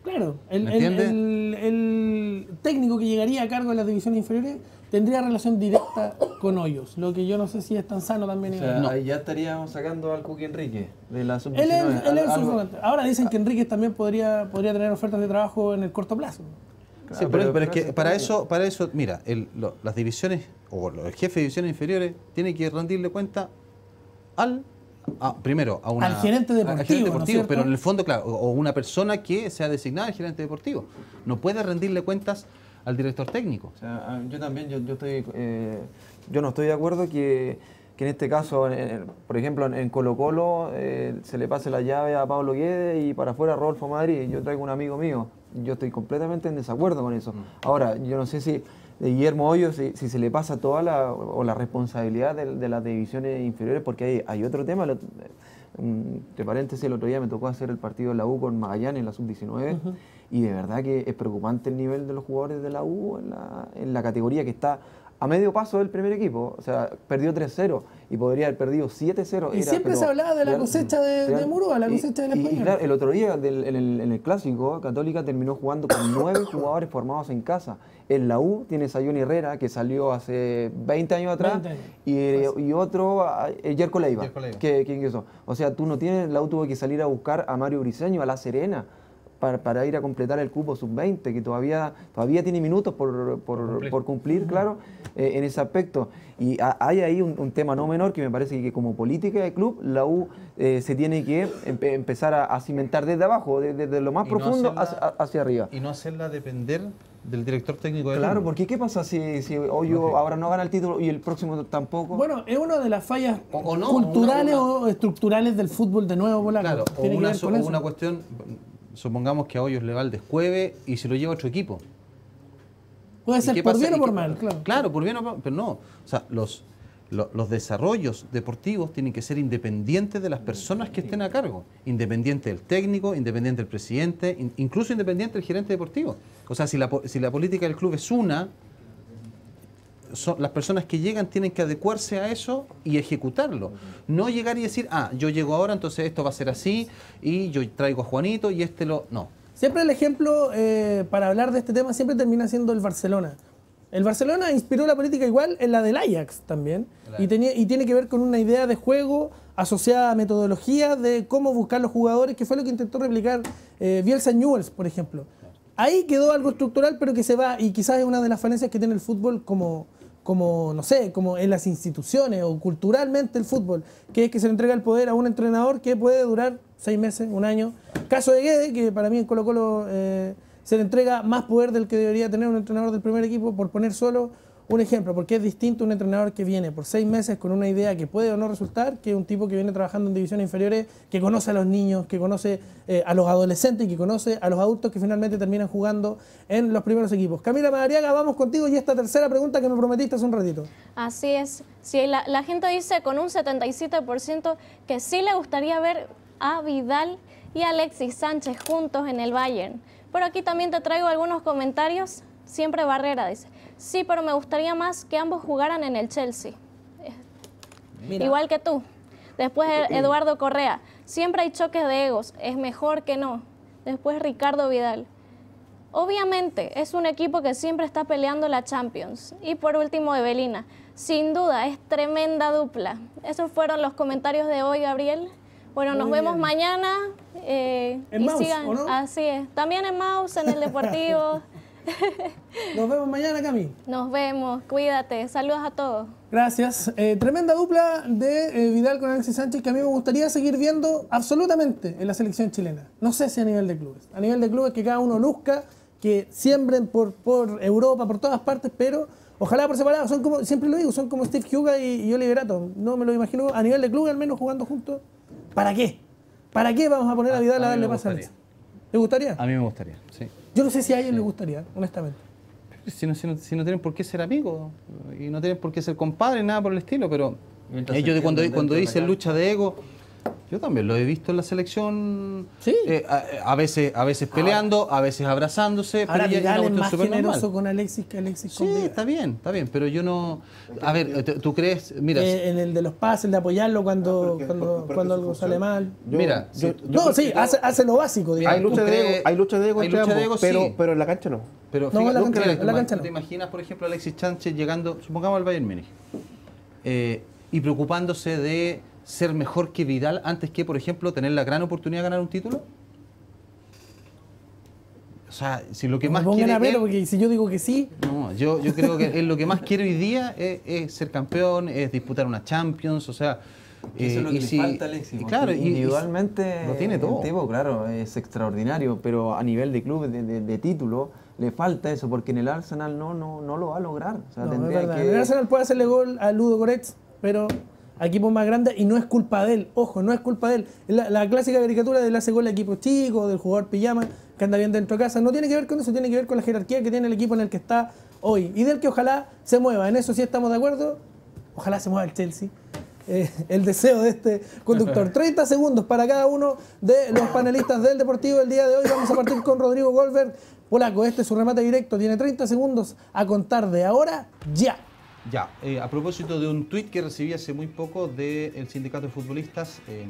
Claro, el, ¿Me el- entiende? el- el técnico que llegaría a cargo de las divisiones inferiores tendría relación directa con Hoyos, lo que yo no sé si es tan sano también. O sea, No. ahí ya estaríamos sacando al Cookie Enrique de la sub Él es, él es el suplente. Ahora dicen que Enríquez también podría, podría tener ofertas de trabajo en el corto plazo. Sí, pero, pero es que para eso, para eso, mira, el- lo- las divisiones, o los- el jefe de divisiones inferiores tiene que rendirle cuenta al, a- primero, a una, Al gerente al deportivo, pero en el fondo, claro, o, una persona que sea designada el gerente deportivo. No puede rendirle cuentas al director técnico. O sea, ah, yo también, yo, yo estoy, eh, yo no estoy de acuerdo que, que en este caso, en- en- por ejemplo, en, en Colo Colo eh, se le pase la llave a Pablo Guedes y para afuera a Rodolfo Madrid. Yo traigo un amigo mío. Yo estoy completamente en desacuerdo con eso. Ahora, yo no sé si de Guillermo Hoyos, si, si se le pasa toda la, o la responsabilidad de, de las divisiones inferiores, porque hay, hay otro tema. lo- un- Entre paréntesis, el otro día me tocó hacer el partido de la U con Magallanes en la sub-19 y de verdad que es preocupante el nivel de los jugadores de la U en la, en la categoría que está a medio paso del primer equipo. O sea, perdió 3-0 y podría haber perdido 7-0. Y Era, siempre se hablaba de la cosecha de- de Murúa, la y- cosecha del y- y español. claro, el otro día del- en, el, en el clásico, Católica terminó jugando con nueve jugadores formados en casa. En la U tienes a Johnny Herrera, que salió hace 20 años atrás, 20 años. y, y otro, a- eh, Yerko Leiva, que, que ingresó. O sea, tú no tienes, la U tuvo que salir a buscar a Mario Briseño, a La Serena, para, para ir a completar el cupo sub-20, que todavía, todavía tiene minutos por, por- por cumplir, claro, eh, en ese aspecto. Y ha- hay ahí un, un tema no menor que me parece que como política de club, la U eh, se tiene que empe- empezar a, a cimentar desde abajo, de- desde lo más Y no profundo hacerla- hacia, hacia arriba. Y no hacerla depender del director técnico del Claro, club. porque ¿qué pasa si, si Hoyo ahora no gana el título y el próximo tampoco? Bueno, es una de las fallas O- o no, culturales una- o estructurales del fútbol de nuevo polaco. Claro, o una, una cuestión, supongamos que a Hoyos le va el descueve y se lo lleva otro equipo. Puede ¿Y ser por bien o ¿Y por mal, claro. Claro, por bien o por pero no. O sea, los, lo- los desarrollos deportivos tienen que ser independientes de las personas que estén a cargo. Independiente del técnico, independiente del presidente, in- incluso independiente del gerente deportivo. O sea, si la, si la política del club es una, son, las personas que llegan tienen que adecuarse a eso y ejecutarlo. No llegar y decir, ah, yo llego ahora, entonces esto va a ser así, y yo traigo a Juanito y este lo... No. Siempre el ejemplo eh, para hablar de este tema siempre termina siendo el Barcelona. El Barcelona inspiró la política igual en la del Ajax también. Y, tenía, y tiene que ver con una idea de juego asociada a metodología de cómo buscar los jugadores, que fue lo que intentó replicar eh, Bielsa Newell's, por ejemplo. Ahí quedó algo estructural, pero que se va, y quizás es una de las falencias que tiene el fútbol como, como, no sé, como en las instituciones o culturalmente el fútbol, que es que se le entrega el poder a un entrenador que puede durar seis meses, un año. Caso de Guede, que para mí en Colo Colo eh, se le entrega más poder del que debería tener un entrenador del primer equipo por poner solo un ejemplo, porque es distinto un entrenador que viene por seis meses con una idea que puede o no resultar, que un tipo que viene trabajando en divisiones inferiores, que conoce a los niños, que conoce eh, a los adolescentes y que conoce a los adultos que finalmente terminan jugando en los primeros equipos. Camila Madariaga, vamos contigo y esta tercera pregunta que me prometiste hace un ratito. Así es. Sí, la, la gente dice con un 77% que sí le gustaría ver a Vidal y Alexis Sánchez juntos en el Bayern. Pero aquí también te traigo algunos comentarios. Siempre Barrera dice, sí, pero me gustaría más que ambos jugaran en el Chelsea. Igual que tú. Después Eduardo Correa, siempre hay choques de egos, es mejor que no. Después Ricardo Vidal. Obviamente, es un equipo que siempre está peleando la Champions. Y por último, Evelina. Sin duda, es tremenda dupla. Esos fueron los comentarios de hoy, Gabriel. Bueno, nos vemos mañana. eh, En y Mouse, sigan. ¿o no? Así es. También en Mouse, en el Deportivo. Nos vemos mañana, Cami. Nos vemos. Cuídate. Saludos a todos. Gracias. Eh, tremenda dupla de eh, Vidal con Alexis Sánchez que a mí me gustaría seguir viendo absolutamente en la selección chilena. No sé si a nivel de clubes. A nivel de clubes que cada uno luzca, que siembren por, por Europa, por todas partes, pero ojalá por separado. Son como, siempre lo digo, son como Steve Huga y, y Oliver Atom. No me lo imagino a nivel de clubes al menos jugando juntos. ¿Para qué? ¿Para qué vamos a poner a Vidal a, darle pase a. Alexis? ¿Le gustaría? A mí me gustaría, sí. Yo no sé si a ellos les gustaría, honestamente. Si no, si no- si no tienen por qué ser amigos y no tienen por qué ser compadres, nada por el estilo, pero Mientras ellos cuando, cuando dicen lucha de ego, yo también lo he visto en la selección, Sí. eh, a, a veces, a veces peleando, a veces abrazándose, Ahora pero ya es más súper generoso con Alexis que Alexis con Sí, Vidal. está bien, está bien, pero yo no... A ver, ¿tú- ¿tú crees? Mira, Eh, en el de los pases, el de apoyarlo cuando, porque- cuando, porque- porque cuando su algo función- sale mal. Yo- Mira, yo- no, sí, yo- hace, hace lo básico, digamos. Hay lucha ¿tú de ego, hay lucha de ego hay lucha de ego, pero, sí. pero en la cancha no. Pero No, en la fíjate, cancha mira, no, en la cancha tú te no. imaginas, por ejemplo, Alexis Sánchez llegando, supongamos al Bayern Múnich, eh, y preocupándose de ser mejor que Vidal antes que, por ejemplo, tener la gran oportunidad de ganar un título? O sea, si lo que No más quiere a ver, él- porque si yo digo que sí, no, yo, yo creo que él lo que más quiere hoy día es, es ser campeón, es disputar una Champions, o sea... Eso es eh, lo y que le si- falta Alexis. claro, individualmente lo tiene todo. el tipo, claro, es extraordinario, pero a nivel de club, de, de- de título, le falta eso, porque en el Arsenal no, no, no lo va a lograr. O sea, no, es tendría verdad. que... El Arsenal puede hacerle gol a Ludo Goretz, pero a equipos más grandes y no es culpa de él. Ojo, no es culpa de él. La clásica caricatura del hace gol a equipos chicos, del jugador pijama que anda bien dentro de casa, no tiene que ver con eso, tiene que ver con la jerarquía que tiene el equipo en el que está hoy y del que ojalá se mueva. En eso sí estamos de acuerdo. Ojalá se mueva el Chelsea. Eh, el deseo de este conductor. 30 segundos para cada uno de los panelistas del Deportivo el día de hoy. Vamos a partir con Rodrigo Goldberg. Polaco, este es su remate directo. Tiene 30 segundos a contar de ahora ya. Ya, eh, a propósito de un tuit que recibí hace muy poco del sindicato de futbolistas eh,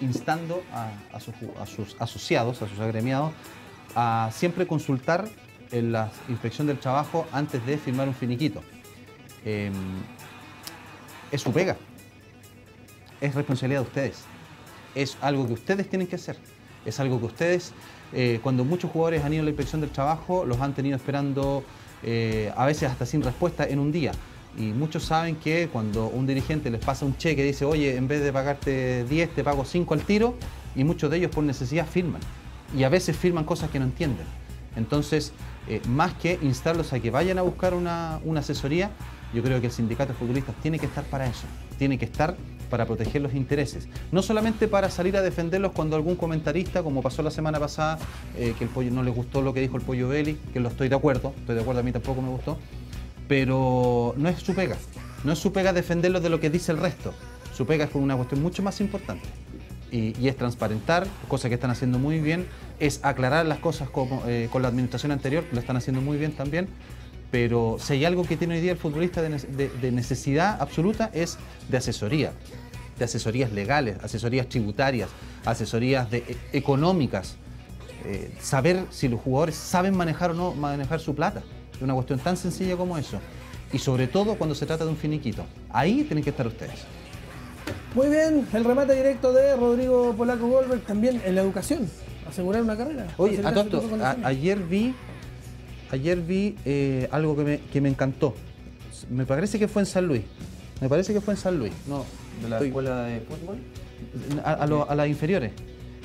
instando a, sus asociados, a sus agremiados, a siempre consultar en la inspección del trabajo antes de firmar un finiquito. Eh, es su pega, es responsabilidad de ustedes, es algo que ustedes tienen que hacer, es algo que ustedes, eh, cuando muchos jugadores han ido a la inspección del trabajo, los han tenido esperando eh, a veces hasta sin respuesta en un día. Y muchos saben que cuando un dirigente les pasa un cheque dice, oye, en vez de pagarte 10, te pago 5 al tiro, y muchos de ellos por necesidad firman. Y a veces firman cosas que no entienden. Entonces, eh, más que instarlos a que vayan a buscar una, una asesoría, yo creo que el sindicato de futbolistas tiene que estar para eso, tiene que estar para proteger los intereses. No solamente para salir a defenderlos cuando algún comentarista, como pasó la semana pasada, eh, que el pollo no le gustó lo que dijo el pollo Belli, que lo estoy de acuerdo, estoy de acuerdo, a mí tampoco me gustó, pero no es su pega. No es su pega defenderlos de lo que dice el resto. Su pega es con una cuestión mucho más importante. Y, es transparentar, cosa que están haciendo muy bien, es aclarar las cosas como, eh, con la administración anterior, lo están haciendo muy bien también, pero si hay algo que tiene hoy día el futbolista de, ne- de- de necesidad absoluta es de asesoría, de asesorías legales, asesorías tributarias, asesorías de- e- económicas, eh, saber si los jugadores saben manejar o no manejar su plata. Es una cuestión tan sencilla como eso. Y sobre todo cuando se trata de un finiquito. Ahí tienen que estar ustedes. Muy bien, el remate directo de Rodrigo Polaco Goldberg también en la educación. Asegurar una carrera. Oye, a todo de a- ayer vi, ayer vi eh, algo que me, que me encantó. Me parece que fue en San Luis. Me parece que fue en San Luis. No, ¿De la estoy- escuela de fútbol? a, a lo- a las inferiores.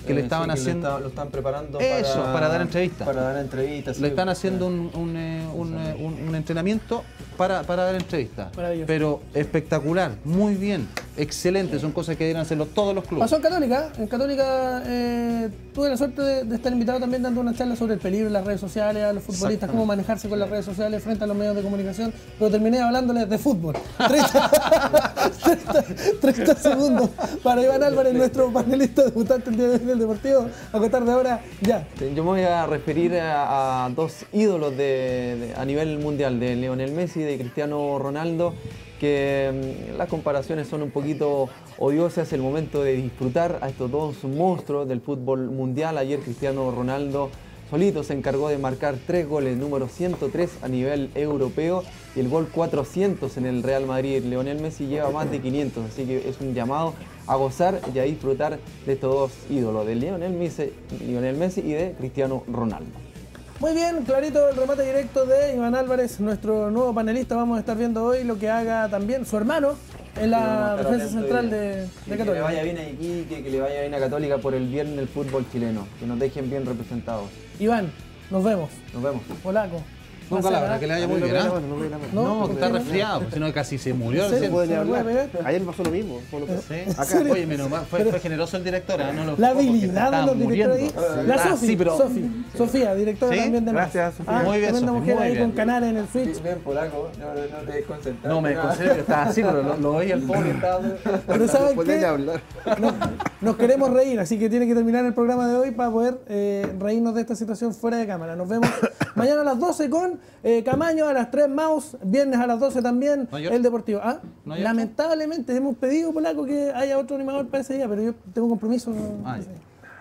Que le estaban sí, haciendo. está- lo están preparando Eso, para dar entrevistas. Para dar entrevistas. Le sí. están haciendo un, un, eh, un, eh, un- un entrenamiento para, para dar entrevistas. Maravilloso. Pero espectacular, muy bien, excelente, son cosas que deben hacerlo todos los clubes. Pasó en Católica. En Católica eh, tuve la suerte de, de estar invitado también dando una charla sobre el peligro de las redes sociales, a los futbolistas, cómo manejarse con las redes sociales frente a los medios de comunicación, pero terminé hablándoles de fútbol. 30, 30 30 segundos para Iván Álvarez, nuestro panelista debutante el día de hoy del Deportivo. A contar de ahora, ya. Yo me voy a referir a, a dos ídolos de- de- a nivel mundial, de Lionel Messi y de Cristiano Ronaldo, que mm, las comparaciones son un poquito odiosas, el momento de disfrutar a estos dos monstruos del fútbol mundial. Ayer Cristiano Ronaldo solito se encargó de marcar tres goles, número 103 a nivel europeo y el gol 400 en el Real Madrid. Lionel Messi lleva más de 500, así que es un llamado a gozar y a disfrutar de estos dos ídolos, de Lionel Messi, Lionel Messi y de Cristiano Ronaldo. Muy bien, clarito el remate directo de Iván Álvarez, nuestro nuevo panelista. Vamos a estar viendo hoy lo que haga también su hermano en la defensa central de, de Que le Católica. vaya bien a Iquique, que le vaya bien a Católica por el bien del fútbol chileno, que nos dejen bien representados. Iván, nos vemos. Nos vemos. Polaco. Que le vaya muy bien. ¿ah? No, no, no, ¿No? No, ¿Por está resfriado, pues, sino que casi se murió. Ayer pasó lo mismo. que-. Acá. Oye, menos mal, fue, generoso el director, ¿ah? no La habilidad de los directores. La Sofi, Sofía, directora también de más. Gracias, Sofía. Ah, Muy bien, Sofi, mujer muy ahí bien. con canales en el Switch. Bien, polaco, no, no te desconcentres. No, me concentré que estaba así, pero lo, veía el pobre estaba... Pero ¿saben qué? hablar. Nos, nos queremos reír, así que tiene que terminar el programa de hoy para poder eh, reírnos de esta situación fuera de cámara. Nos vemos mañana a las 12 con eh, Camaño, a las 3 Maus, viernes a las 12 también, el Deportivo. ¿Ah? Lamentablemente hemos pedido, Polaco, que haya otro animador para ese día, pero yo tengo compromiso. Ah,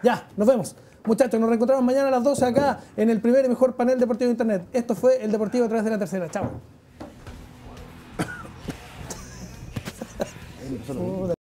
ya, nos vemos. Muchachos, nos reencontramos mañana a las 12 acá en el primer y mejor panel deportivo de Internet. Esto fue el Deportivo a través de la tercera. Chao.